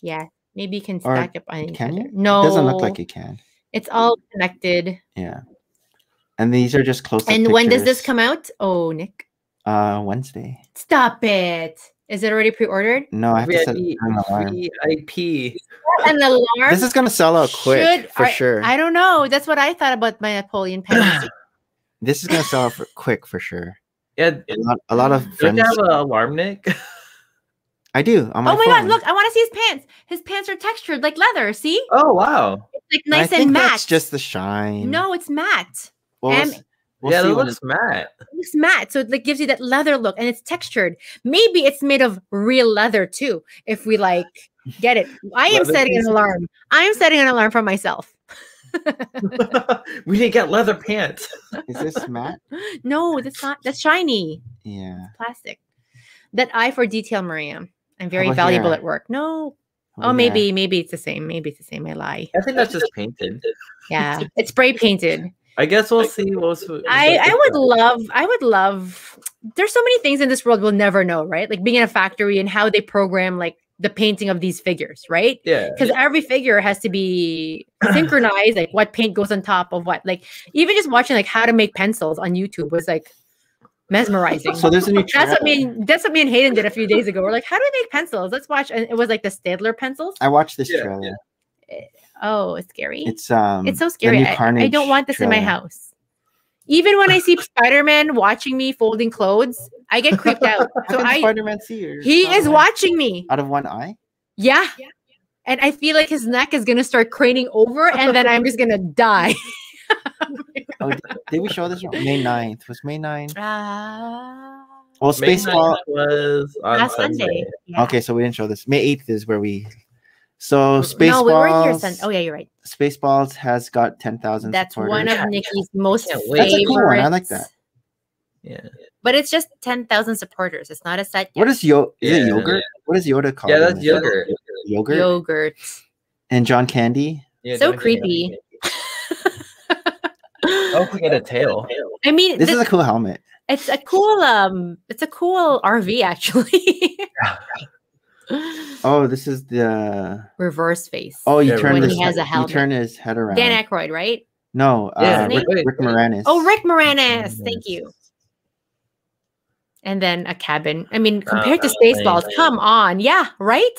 Yeah, maybe you can Or stack it on each Can other. you? No, It doesn't look like you can. It's all connected. Yeah. And these are just close. And when does this come out? Oh, Nick, Uh, Wednesday. stop it! Is it already pre-ordered? No, I have to set VIP. an alarm. VIP. An alarm. This is gonna sell out quick Should- for I- sure. I don't know. That's what I thought about my Napoleon pen. This is gonna sell out for quick for sure. Yeah. A lot, a lot of Don't friends. you have an alarm, Nick? I do on my oh my phone. god! Look, I want to see his pants. His pants are textured like leather. See, Oh wow. it's like And I nice think and matte. that's just the shine. no, it's matte. Well, and- we'll, yeah, see that looks it- matte. It looks matte, so it like gives you that leather look, and it's textured. Maybe it's made of real leather too. If we like get it, I am Leather setting an pieces. alarm. I am setting an alarm for myself. we didn't get leather pants. Is this matte? No, that's not. That's shiny Yeah. plastic. That eye for detail, Maria. I'm very valuable here? at work. No. Over Oh, there. maybe, maybe it's the same. Maybe it's the same. I lie. I think that's just painted. Yeah, it's spray painted. I guess we'll see. What's, I, I would love, I would love. There's so many things in this world we'll never know, right? Like being in a factory and how they program like the painting of these figures, right? Yeah. Because every figure has to be synchronized, like what paint goes on top of what. Like even just watching like how to make pencils on YouTube was like mesmerizing. So there's a new. that's what me and that's what me and Hayden did a few days ago. We're like, how do we make pencils? Let's watch. And it was like the Staedtler pencils. I watched this Yeah, trailer. Oh, it's scary. It's um. It's so scary. I, I don't want this in my house. Even when I see Spider Man watching me folding clothes, I get creeped out. How So can I, Spider-Man see her? he is Spider-Man? watching me. out of one eye. Yeah. And I feel like his neck is gonna start craning over, and then I'm just gonna die. Oh, did, did we show this one? May 9th? Was May 9th? Ah. Well, May Spaceball. was on last Sunday. Sunday. Yeah. Okay, so we didn't show this. May 8th is where we. So No, we weren't here. Spaceballs. Oh yeah, you're right. Spaceballs has got 10,000 That's supporters. one of Nikki's most Can't favorite. wait. That's a cool one. I like that. Yeah. But it's just ten thousand supporters. It's not a set. What yet. is Yo? Is it Yeah. yogurt? What is Yoda called? Yeah, that's this? yogurt. Yogurt. yogurt? And John Candy. Yeah, So don't creepy. Don't forget a tail. I mean, This th- is a cool helmet. it's a cool um, it's a cool RV actually. Oh, this is the. Reverse face. Oh, you Yeah, turn when his. he has a You turn his head around. Dan Aykroyd, right? no, Yeah, uh, Rick, Rick. Moranis. Oh, Rick Moranis. Thank you. And then a cabin. I mean, compared to Uh, Spaceballs, nice. come on. Yeah, right?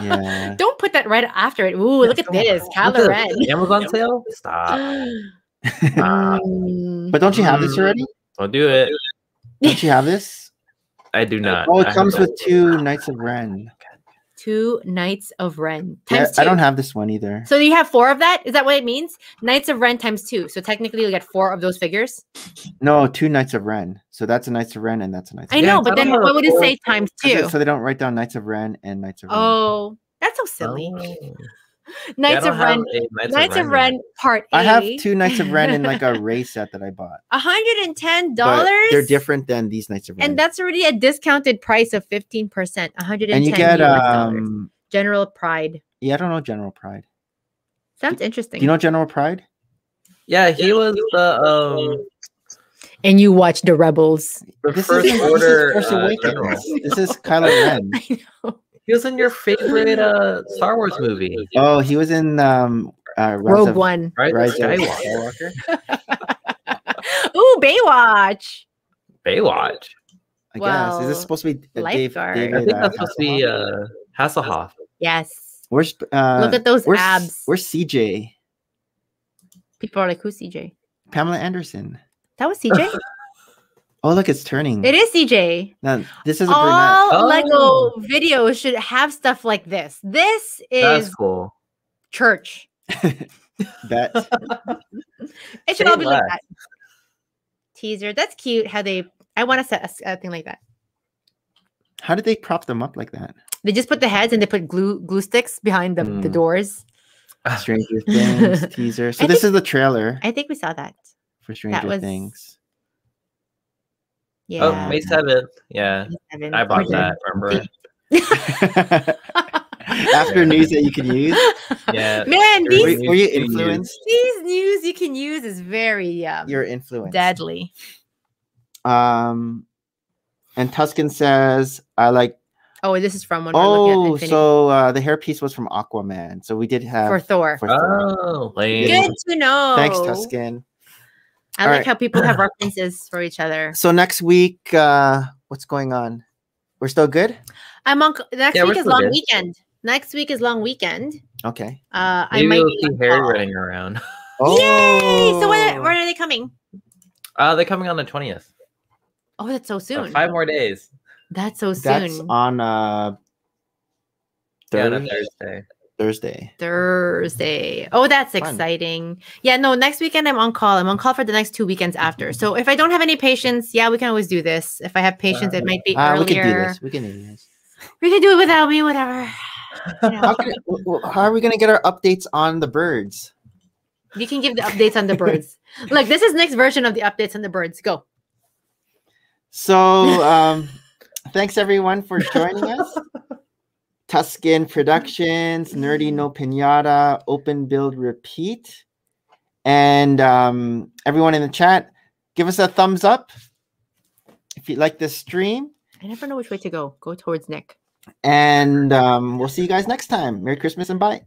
Yeah. Don't put that right after it. Ooh, look at this. Look Kylo Ren. Amazon sale? Stop. Mm. but don't you have this already? Don't do it. Don't you have this? I do not. Oh, it have comes with two Knights of Ren. Two Knights of Ren. Yeah, two. I don't have this one either. So you have four of that? Is that what it means? Knights of Ren times two. So technically you get four of those figures. No, two Knights of Ren. So that's a Knights of Ren and that's a Knights I know, I but don't then have what would it say times two? So they don't write down Knights of Ren and Knights of Ren. Oh, that's so silly. Oh. Yeah, Knights don't of have Ren. Knights, Knights of yet. Ren part A. I have two Knights of Ren in like a ray set that I bought. $110? they're different than these Knights of Ren. and that's already a discounted price of fifteen percent. One hundred and you get um General Pryde. yeah, I don't know General Pryde. Sounds interesting. Do you know General Pryde? Yeah, he was the um and you watch the Rebels. the This first is, this is uh, This is Kylo Ren. I know. He was in your favorite uh Star Wars movie, Oh, he was in um uh, Rise Rogue of, One. right? Rise of Skywalker. Skywalker. Ooh, Baywatch. Baywatch. I guess. Is this supposed to be uh, Dave. David? I think uh, that's supposed to be Hasselhoff? uh Hasselhoff. Yes. Where's uh, Look at those where's, abs. Where's CJ? People are like, who's CJ? Pamela Anderson. That was CJ. Oh, look, it's turning. it is CJ. Now, this is a brunette. All Oh. Lego videos should have stuff like this. This That's is cool. church. Bet. It should Say all be like that. Teaser. That's cute. How they. I want to set a thing like that. How did they prop them up like that? They just put the heads and they put glue glue sticks behind the, the Mm. doors. Stranger Things teaser. So I this think- is the trailer I think we saw that. for Stranger was- Things. Yeah. Oh, May seventh. Yeah, seven. I bought Or that. Remember? After news that you can use. Yeah. Man, Were Were, these were you you influenced? these news you can use is very um, You're influenced. deadly. Um, and Tuscan says, "I like." Oh, this is from when we're looking at Oh, so uh, the hairpiece was from Aquaman. So we did have for Thor. for Thor. Oh, lame. Good to know. Thanks, Tuscan. I All like right. how people have references for each other. So next week, uh, what's going on? We're still good. I'm on. Next Yeah, week is long good. weekend. Next week is long weekend. Okay. Uh, I Maybe might we'll be see on Harry call. running around. Yay! So when, Oh. when are they coming? Uh, they're coming on the twentieth. Oh, that's so So soon. five more days. That's so soon. That's soon. on uh Yeah, on a Thursday. Thursday. Thursday. Oh, that's Fun. exciting. Yeah, no, next weekend I'm on call. I'm on call for the next two weekends after. So if I don't have any patients, yeah, we can always do this. If I have patients, it might be Uh, we can do this. We can do this. We can do it without me, whatever. You, know. How, can, how are we going to get our updates on the birds? You can give the updates on the birds. Look, this is next version of the updates on the birds. Go. So, um, thanks everyone for joining us. Tuscan Productions, Nerdy No Pinata, Open Build Repeat, and um, everyone in the chat, give us a thumbs up if you like this stream. I never know which way to go. Go towards Nick. And um, we'll see you guys next time. Merry Christmas and bye.